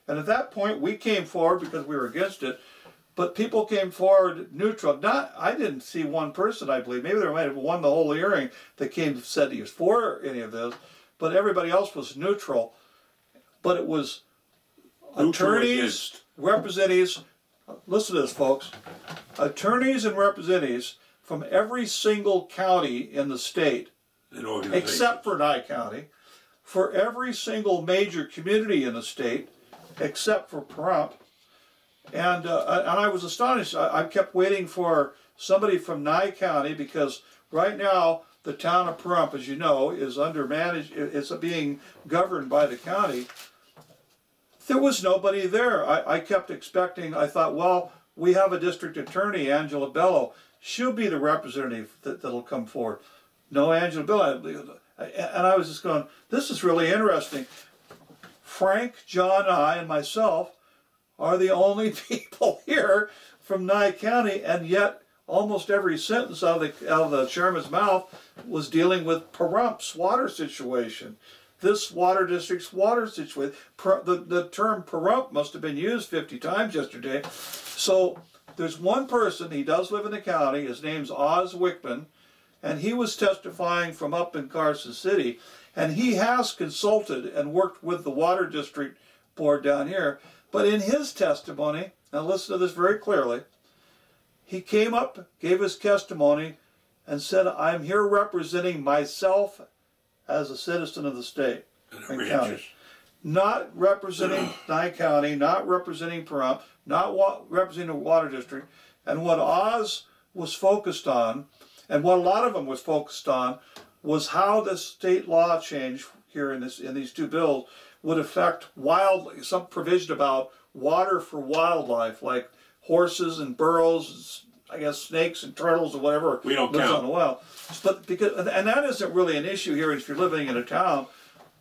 And at that point, we came forward because we were against it, but people came forward neutral. Not, I didn't see one person, I believe. Maybe there might have one the whole hearing that came said he was for any of this, but everybody else was neutral. But it was Neutral attorneys, against. representatives. Listen to this, folks. Attorneys and representatives from every single county in the state except for Nye County, for every single major community in the state, except for Pahrump. And, uh, and I was astonished. I, I kept waiting for somebody from Nye County because right now the town of Pahrump, as you know, is under managed, it's being governed by the county. There was nobody there. I, I kept expecting, I thought, well, we have a district attorney, Angela Bello. She'll be the representative that, that'll come forward. No Angela Bello. And I was just going, this is really interesting. Frank, John, I, and myself are the only people here from Nye County, and yet almost every sentence out of the, out of the chairman's mouth was dealing with Pahrumps water situation. This water district's water situation. Per, the, the term Pahrump must have been used 50 times yesterday. So there's one person, he does live in the county, his name's Oz Wichman, and he was testifying from up in Carson City, and he has consulted and worked with the water district board down here. But in his testimony, now listen to this very clearly, he came up, gave his testimony, and said, I'm here representing myself as a citizen of the state And county. Not representing Nye County, not representing Pahrump, not wa- representing the water district. And what Oz was focused on, and what a lot of them was focused on, was how the state law change here in this in these two bills would affect wild some provision about water for wildlife, like horses and burros, I guess snakes and turtles or whatever We don't lives count. on the well. But because and that isn't really an issue here if you're living in a town.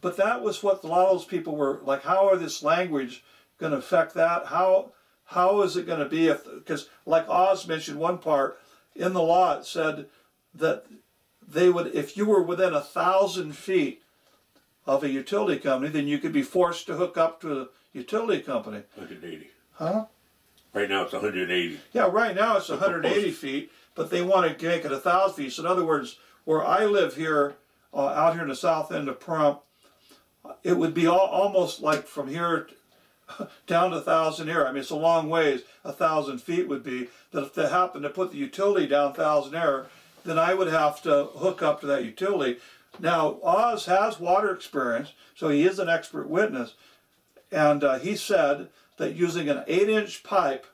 But that was what a lot of those people were like. How are this language going to affect that? How how is it going to be if because like Oz mentioned one part in the law it said that they would if you were within a thousand feet of a utility company, then you could be forced to hook up to a utility company. 180. Huh? Right now it's 180. Yeah, right now it's 180 feet, but they want to make it a thousand feet. So in other words, where I live here, uh, out here in the south end of Pahrump, it would be all, almost like from here down to thousand air. I mean, it's a long ways. A thousand feet would be that if they happen to put the utility down thousand air, then I would have to hook up to that utility. Now Oz has water experience, so he is an expert witness, and uh, he said that using an eight-inch pipe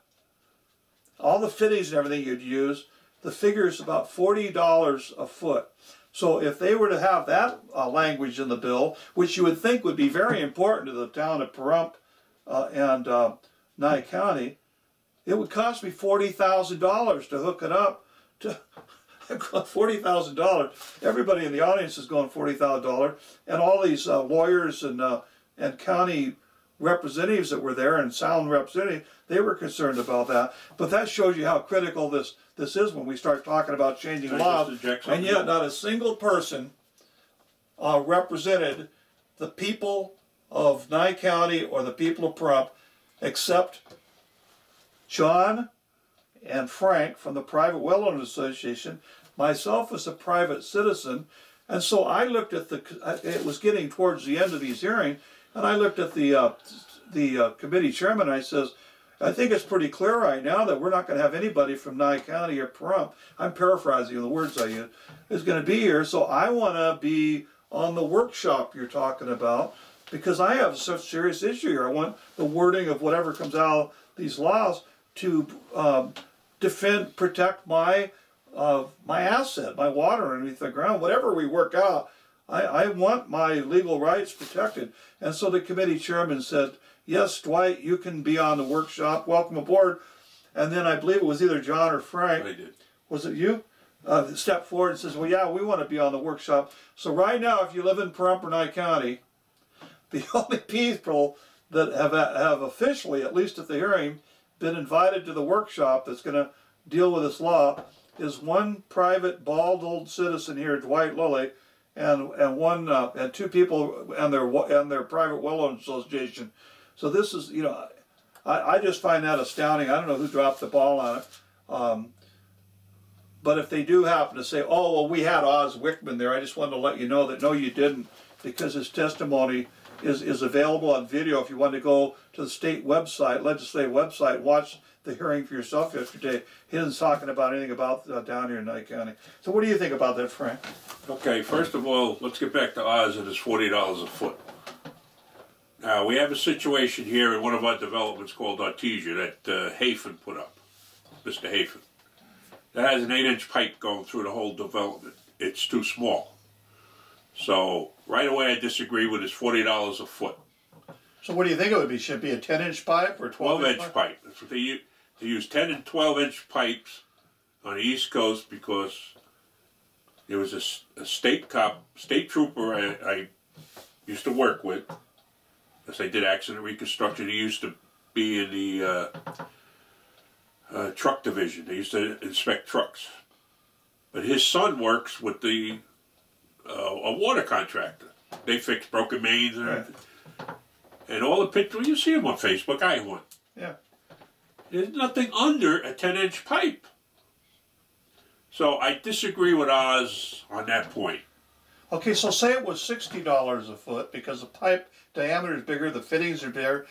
all the fittings and everything you'd use, the figure is about forty dollars a foot. So if they were to have that uh, language in the bill, which you would think would be very important to the town of Pahrump uh, and uh, Nye County, it would cost me forty thousand dollars to hook it up. To forty thousand dollars. Everybody in the audience is going forty thousand dollars, and all these uh, lawyers and uh, and county representatives that were there and sound representatives, they were concerned about that. But that shows you how critical this this is when we start talking about changing Can laws. And yet, not a single person uh, represented the people of Nye County or the people of Pahrump, except John and Frank from the Private Well Owners Association, myself as a private citizen, and so I looked at the. It was getting towards the end of these hearings, and I looked at the uh, the uh, committee chairman. And I says, I think it's pretty clear right now that we're not going to have anybody from Nye County or Pahrump. I'm paraphrasing the words I use. Is going to be here, so I want to be on the workshop you're talking about because I have such serious issue here. I want the wording of whatever comes out of these laws to um, defend, protect my uh, my asset, my water underneath the ground. Whatever we work out, I, I want my legal rights protected. And so the committee chairman said, "Yes, Dwight, you can be on the workshop. Welcome aboard." And then I believe it was either John or Frank I did. was it you? Uh, stepped forward and says, well, yeah, we want to be on the workshop. So right now, if you live in Nye County, the only people that have, have officially, at least at the hearing, been invited to the workshop that's going to deal with this law is one private bald old citizen here, Dwight Lilly, and and one uh, and two people and their and their private well association. So this is you know, I, I just find that astounding. I don't know who dropped the ball on it. Um, but if they do happen to say, "Oh, well, we had Oz Wichman there," I just wanted to let you know that no, you didn't, because his testimony is is available on video. If you want to go to the state website, legislative website, watch the hearing for yourself yesterday. He isn't talking about anything about uh, down here in Nye County. So, what do you think about that, Frank? Okay, first of all, let's get back to Oz and his forty dollars a foot. Now we have a situation here in one of our developments called Artesia that uh, Hafen put up, Mr. Hafen. That has an eight-inch pipe going through the whole development. It's too small. So right away, I disagree with his forty dollars a foot. So, what do you think it would be? Should it be a ten-inch pipe or twelve 12 inch pipe. That's what they use. They use 10 and 12 inch pipes on the East Coast because there was a state cop, state trooper I, I used to work with. As I did accident reconstruction, he used to be in the uh, uh, truck division. They used to inspect trucks. But his son works with the uh, a water contractor. They fix broken mains and. And all the pictures, you see them on Facebook. I one. Yeah. There's nothing under a 10 inch pipe. So I disagree with Oz on that point. Okay, so say it was sixty dollars a foot because the pipe diameter is bigger, the fittings are bigger.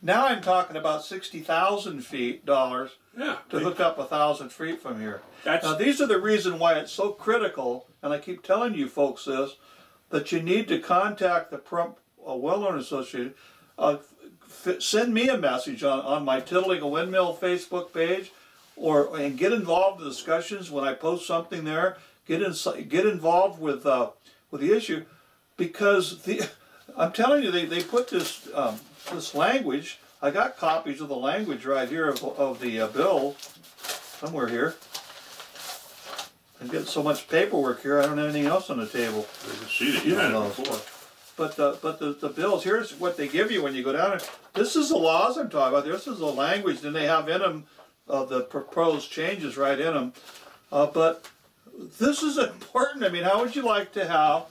Now I'm talking about sixty thousand feet dollars Yeah. to hook up a thousand feet from here. That's Now these are the reason why it's so critical, and I keep telling you folks this, that you need to contact the Pahrump uh, Well Owner Association. Uh, send me a message on, on my Tilting a Windmill Facebook page, or and get involved in discussions when I post something there. Get in, get involved with uh, with the issue, because the I'm telling you they, they put this um, this language. I got copies of the language right here of, of the uh, bill somewhere here. I'm getting so much paperwork here. I don't have anything else on the table. Can see that You you had know it before. But the but the, the bills here's what they give you when you go down. This is the laws I'm talking about. This is the language. Then they have in them uh, the proposed changes right in them. Uh, but this is important. I mean, how would you like to have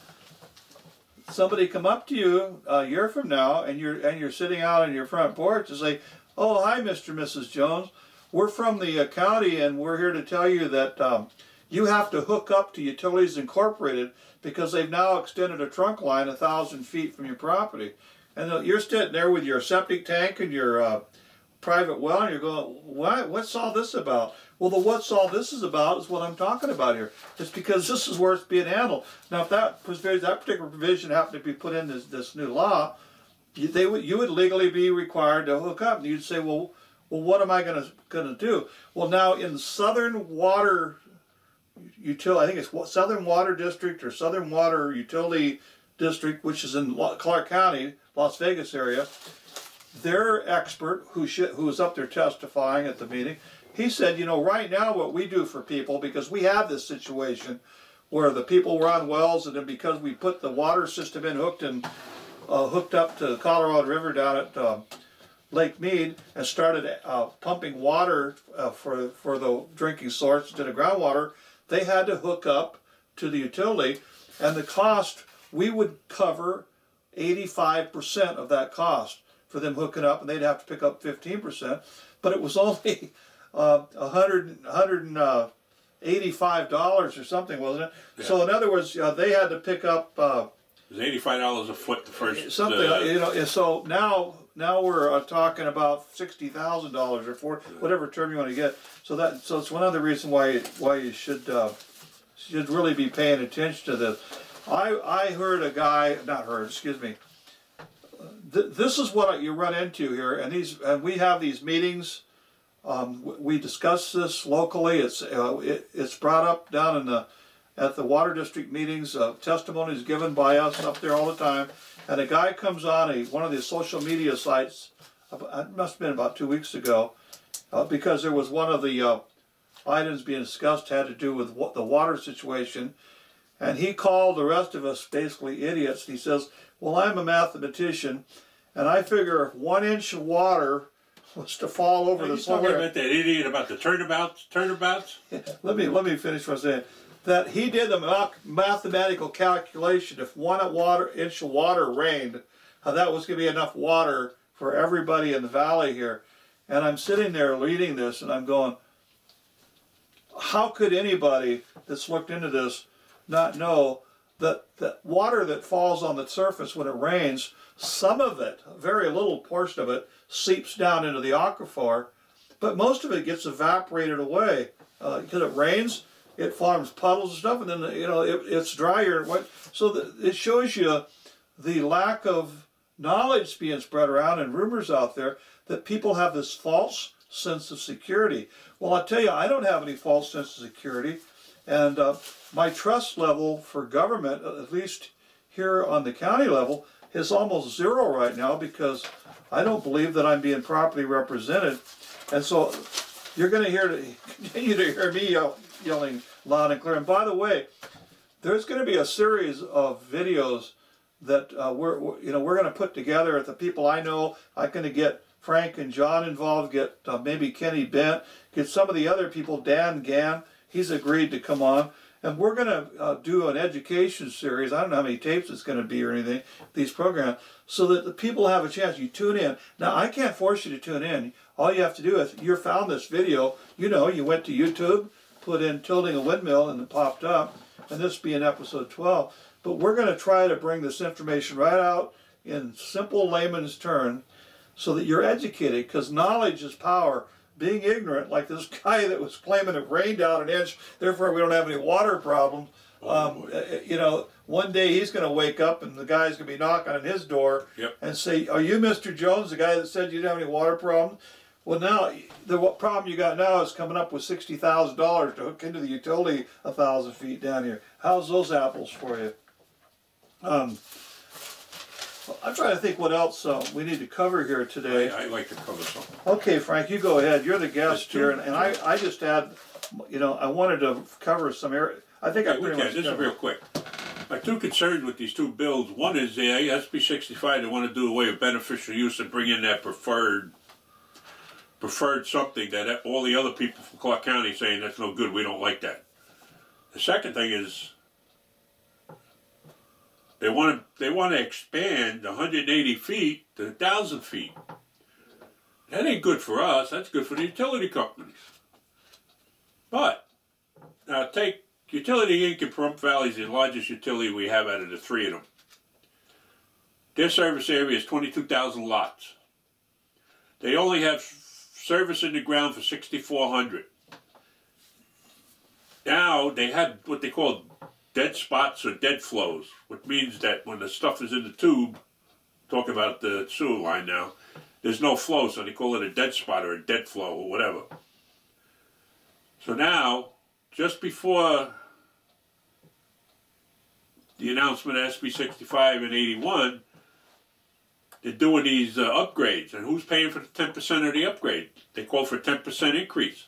somebody come up to you a year from now and you're and you're sitting out on your front porch and say, "Oh, hi, Mr. and Mrs. Jones. We're from the uh, county and we're here to tell you that um, you have to hook up to Utilities Incorporated because they've now extended a trunk line a thousand feet from your property, and you're sitting there with your septic tank and your uh, private well, and you're going, "What? What's all this about?" Well, the what's all this is about is what I'm talking about here. It's because this is where it's being handled. Now, if that that particular provision happened to be put in this, this new law, you, they would you would legally be required to hook up. And you'd say, well, well, what am I going to do? Well, now in Southern Water Util, I think it's Southern Water District or Southern Water Utility District, which is in Clark County, Las Vegas area. Their expert, who sh- who was up there testifying at the meeting, he said, you know, right now what we do for people because we have this situation where the people were on wells, and then because we put the water system in, hooked and uh, hooked up to the Colorado River down at uh, Lake Mead, and started uh, pumping water uh, for for the drinking source to the groundwater, they had to hook up to the utility, and the cost we would cover 85% of that cost for them hooking up, and they'd have to pick up 15%. But it was only uh, 100, 185 dollars or something, wasn't it? So in other words, uh, they had to pick up uh, It was eighty-five dollars a foot the first. something. uh, you know, so now now we're uh, talking about sixty thousand dollars or four, whatever term you want to get. So that so it's one of the reasons why why you should uh, should really be paying attention to this. I I heard a guy, not heard, excuse me. Th- this is what you run into here, and these and we have these meetings. Um, we discuss this locally. It's uh, it, it's brought up down in the at the water district meetings. Uh, testimonies given by us up there all the time. And a guy comes on a one of these social media sites. uh, It must have been about two weeks ago, uh, because there was one of the uh, items being discussed had to do with what the water situation, and he called the rest of us basically idiots. He says, "Well, I'm a mathematician, and I figure if one inch of water was to fall over you this whole talking area." about that idiot about the turnabouts? Turnabouts? let me let me finish what I'm saying. That he did the mathematical calculation. If one water inch of water rained, how that was going to be enough water for everybody in the valley here. And I'm sitting there reading this, and I'm going, how could anybody that's looked into this not know that that water that falls on the surface when it rains, some of it, a very little portion of it, seeps down into the aquifer, but most of it gets evaporated away because uh, it rains. It forms puddles and stuff, and then you know it, it's drier. So the, it shows you the lack of knowledge being spread around and rumors out there that people have this false sense of security. Well, I tell you, I don't have any false sense of security, and uh, my trust level for government, at least here on the county level, is almost zero right now because I don't believe that I'm being properly represented. And so you're going to hear continue to hear me yelling loud and clear. And by the way, there's going to be a series of videos that uh, we're, you know we're going to put together. At the people I know, I'm going to get Frank and John involved, get uh, maybe Kenny Bent, get some of the other people, Dan Gann, he's agreed to come on. And we're going to uh, do an education series. I don't know how many tapes it's going to be or anything, these programs, so that the people have a chance. You tune in. Now, I can't force you to tune in. All you have to do is, you found this video, you know, you went to YouTube, put in tilting a windmill, and it popped up. And this being episode 12. But we're going to try to bring this information right out in simple layman's terms so that you're educated because knowledge is power. Being ignorant, like this guy that was claiming it rained out an inch, therefore we don't have any water problems. Oh, um, uh, uh, you know, one day he's going to wake up and the guy's going to be knocking on his door yep. and say, "Are you Mr. Jones, the guy that said you didn't have any water problems?" Well, now the problem you got now is coming up with sixty thousand dollars to hook into the utility a thousand feet down here. How's those apples for you? Um, I'm trying to think what else uh, we need to cover here today. I, would like to cover something. Okay, Frank, you go ahead. You're the guest here, and, and I, I just had, you know, I wanted to cover some area. I think I pretty much. This is real quick. My two concerns with these two bills. One is the SB 65. They want to do away with beneficial use and bring in that preferred, preferred something that all the other people from Clark County saying that's no good. We don't like that. The second thing is they want to they want to expand 180 feet to 1,000 feet. That ain't good for us. That's good for the utility companies. But now take Utility Inc. in Pahrump Valley is the largest utility we have out of the three of them. Their service area is 22,000 lots. They only have service in the ground for 6,400. Now they had what they call dead spots or dead flows, which means that when the stuff is in the tube, talk about the sewer line now, there's no flow, so they call it a dead spot or a dead flow or whatever. So now, just before the announcement of SB 65 and 81, they're doing these uh, upgrades. And who's paying for the 10% of the upgrade? They call for a 10% increase.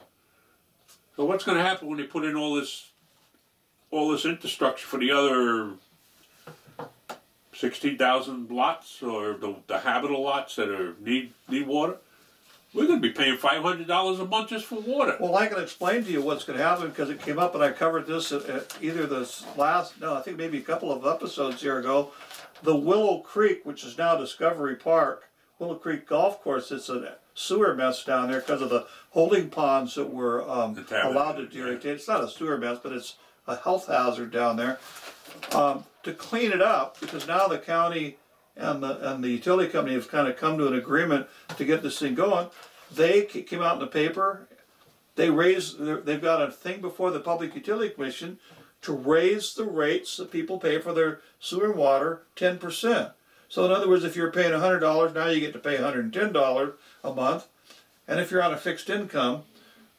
So what's going to happen when they put in all this all this infrastructure for the other 16,000 lots or the, the habitable lots that are need need water, we're going to be paying $500 a month just for water. Well, I can explain to you what's going to happen because it came up and I covered this at, at either this last, no, I think maybe a couple of episodes here ago. The Willow Creek, which is now Discovery Park, Willow Creek Golf Course, it's a sewer mess down there because of the holding ponds that were um, allowed to irrigate. It's not a sewer mess, but it's a health hazard down there. Um, to clean it up, because now the county and the and the utility company have kind of come to an agreement to get this thing going. They came out in the paper. They raised. They've got a thing before the Public Utility Commission to raise the rates that people pay for their sewer and water ten percent. So in other words, if you're paying hundred dollars, now you get to pay one hundred and ten dollars a month. And if you're on a fixed income,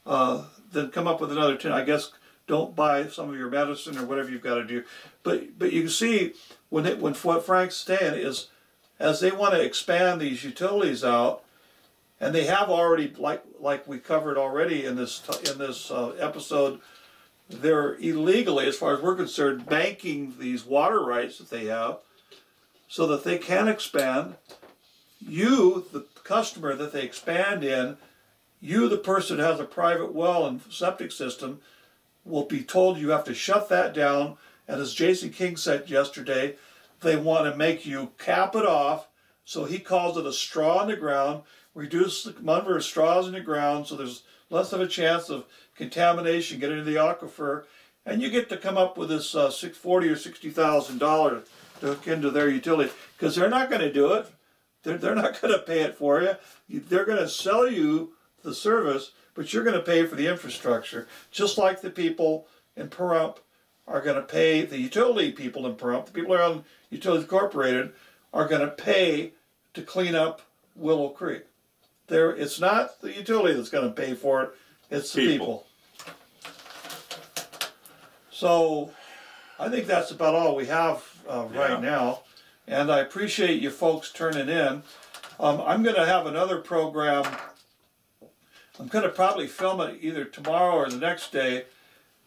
uh, then come up with another ten. I guess don't buy some of your medicine or whatever you've got to do. But but you can see when it, when what Frank's saying is, as they want to expand these utilities out, and they have already like like we covered already in this in this uh, episode, they're illegally, as far as we're concerned, banking these water rights that they have, so that they can expand. You, the customer that they expand in, you, the person who has a private well and septic system, will be told you have to shut that down. And as Jason King said yesterday, they want to make you cap it off. So he calls it a straw in the ground, reduce the number of straws in the ground so there's less of a chance of contamination getting into the aquifer. And you get to come up with this uh, six forty or sixty thousand dollars to hook into their utility because they're not going to do it. They're, they're not going to pay it for you. they're going to sell you the service, but you're going to pay for the infrastructure, just like the people in Pahrump are going to pay the utility people in Pahrump. The people around Utilities Incorporated are going to pay to clean up Willow Creek. There, it's not the utility that's going to pay for it; it's the people. People. So, I think that's about all we have uh, right Yeah. now, and I appreciate you folks turning in. Um, I'm going to have another program. I'm going to probably film it either tomorrow or the next day,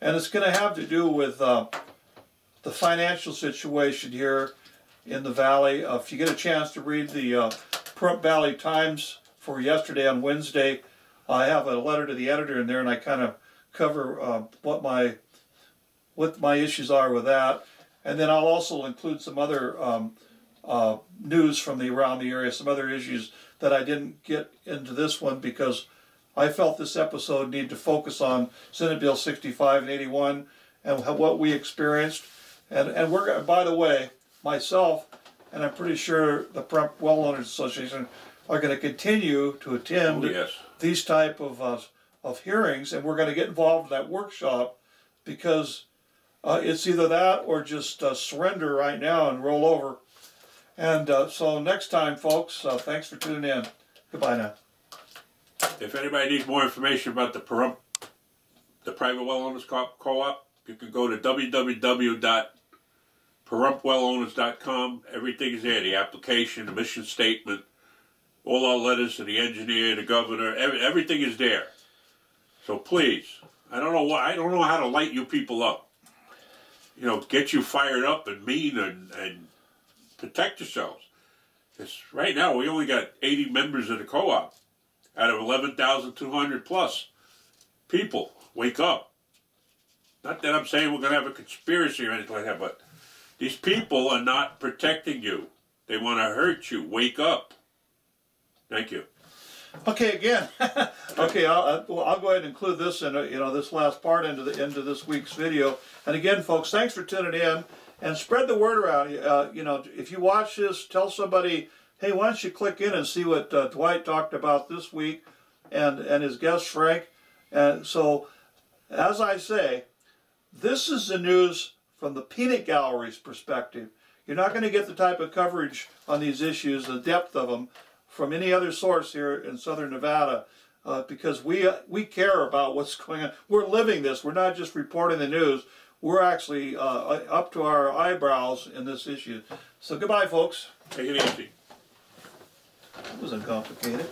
and it's going to have to do with uh, the financial situation here in the valley. Uh, if you get a chance to read the uh, Valley Times for yesterday on Wednesday, I have a letter to the editor in there, and I kind of cover uh, what my what my issues are with that, and then I'll also include some other um, uh, news from the around the area, some other issues that I didn't get into this one because I felt this episode needed to focus on Senate Bill 65 and 81 and what we experienced, and and we're by the way myself and I'm pretty sure the Prep Well Owners Association are going to continue to attend Oh, yes. these type of uh, of hearings, and we're going to get involved in that workshop because uh, it's either that or just uh, surrender right now and roll over. And uh, so next time, folks, uh, thanks for tuning in. Goodbye now. If anybody needs more information about the Pahrump, the private well owners co- co-op, you can go to www.pahrumpwellowners.com. Everything is there: the application, the mission statement, all our letters to the engineer, the governor. Every, everything is there. So please, I don't know why I don't know how to light you people up. You know, get you fired up and mean and and protect yourselves. Right now we only got 80 members of the co-op out of 11,200 plus people. Wake up. Not that I'm saying we're going to have a conspiracy or anything like that, but these people are not protecting you. They want to hurt you. Wake up. Thank you. Okay, again. okay, I'll, uh, I'll go ahead and include this in uh, you know this last part into the into this week's video. And again, folks, thanks for tuning in and spread the word around. Uh, you know, if you watch this, tell somebody, hey, why don't you click in and see what uh, Dwight talked about this week, and and his guest Frank. And so, as I say, this is the news from the peanut gallery's perspective. You're not going to get the type of coverage on these issues, the depth of them, from any other source here in southern Nevada, uh, because we uh, we care about what's going on. We're living this. We're not just reporting the news. We're actually uh, up to our eyebrows in this issue. So goodbye, folks. Take it easy. It wasn't complicated.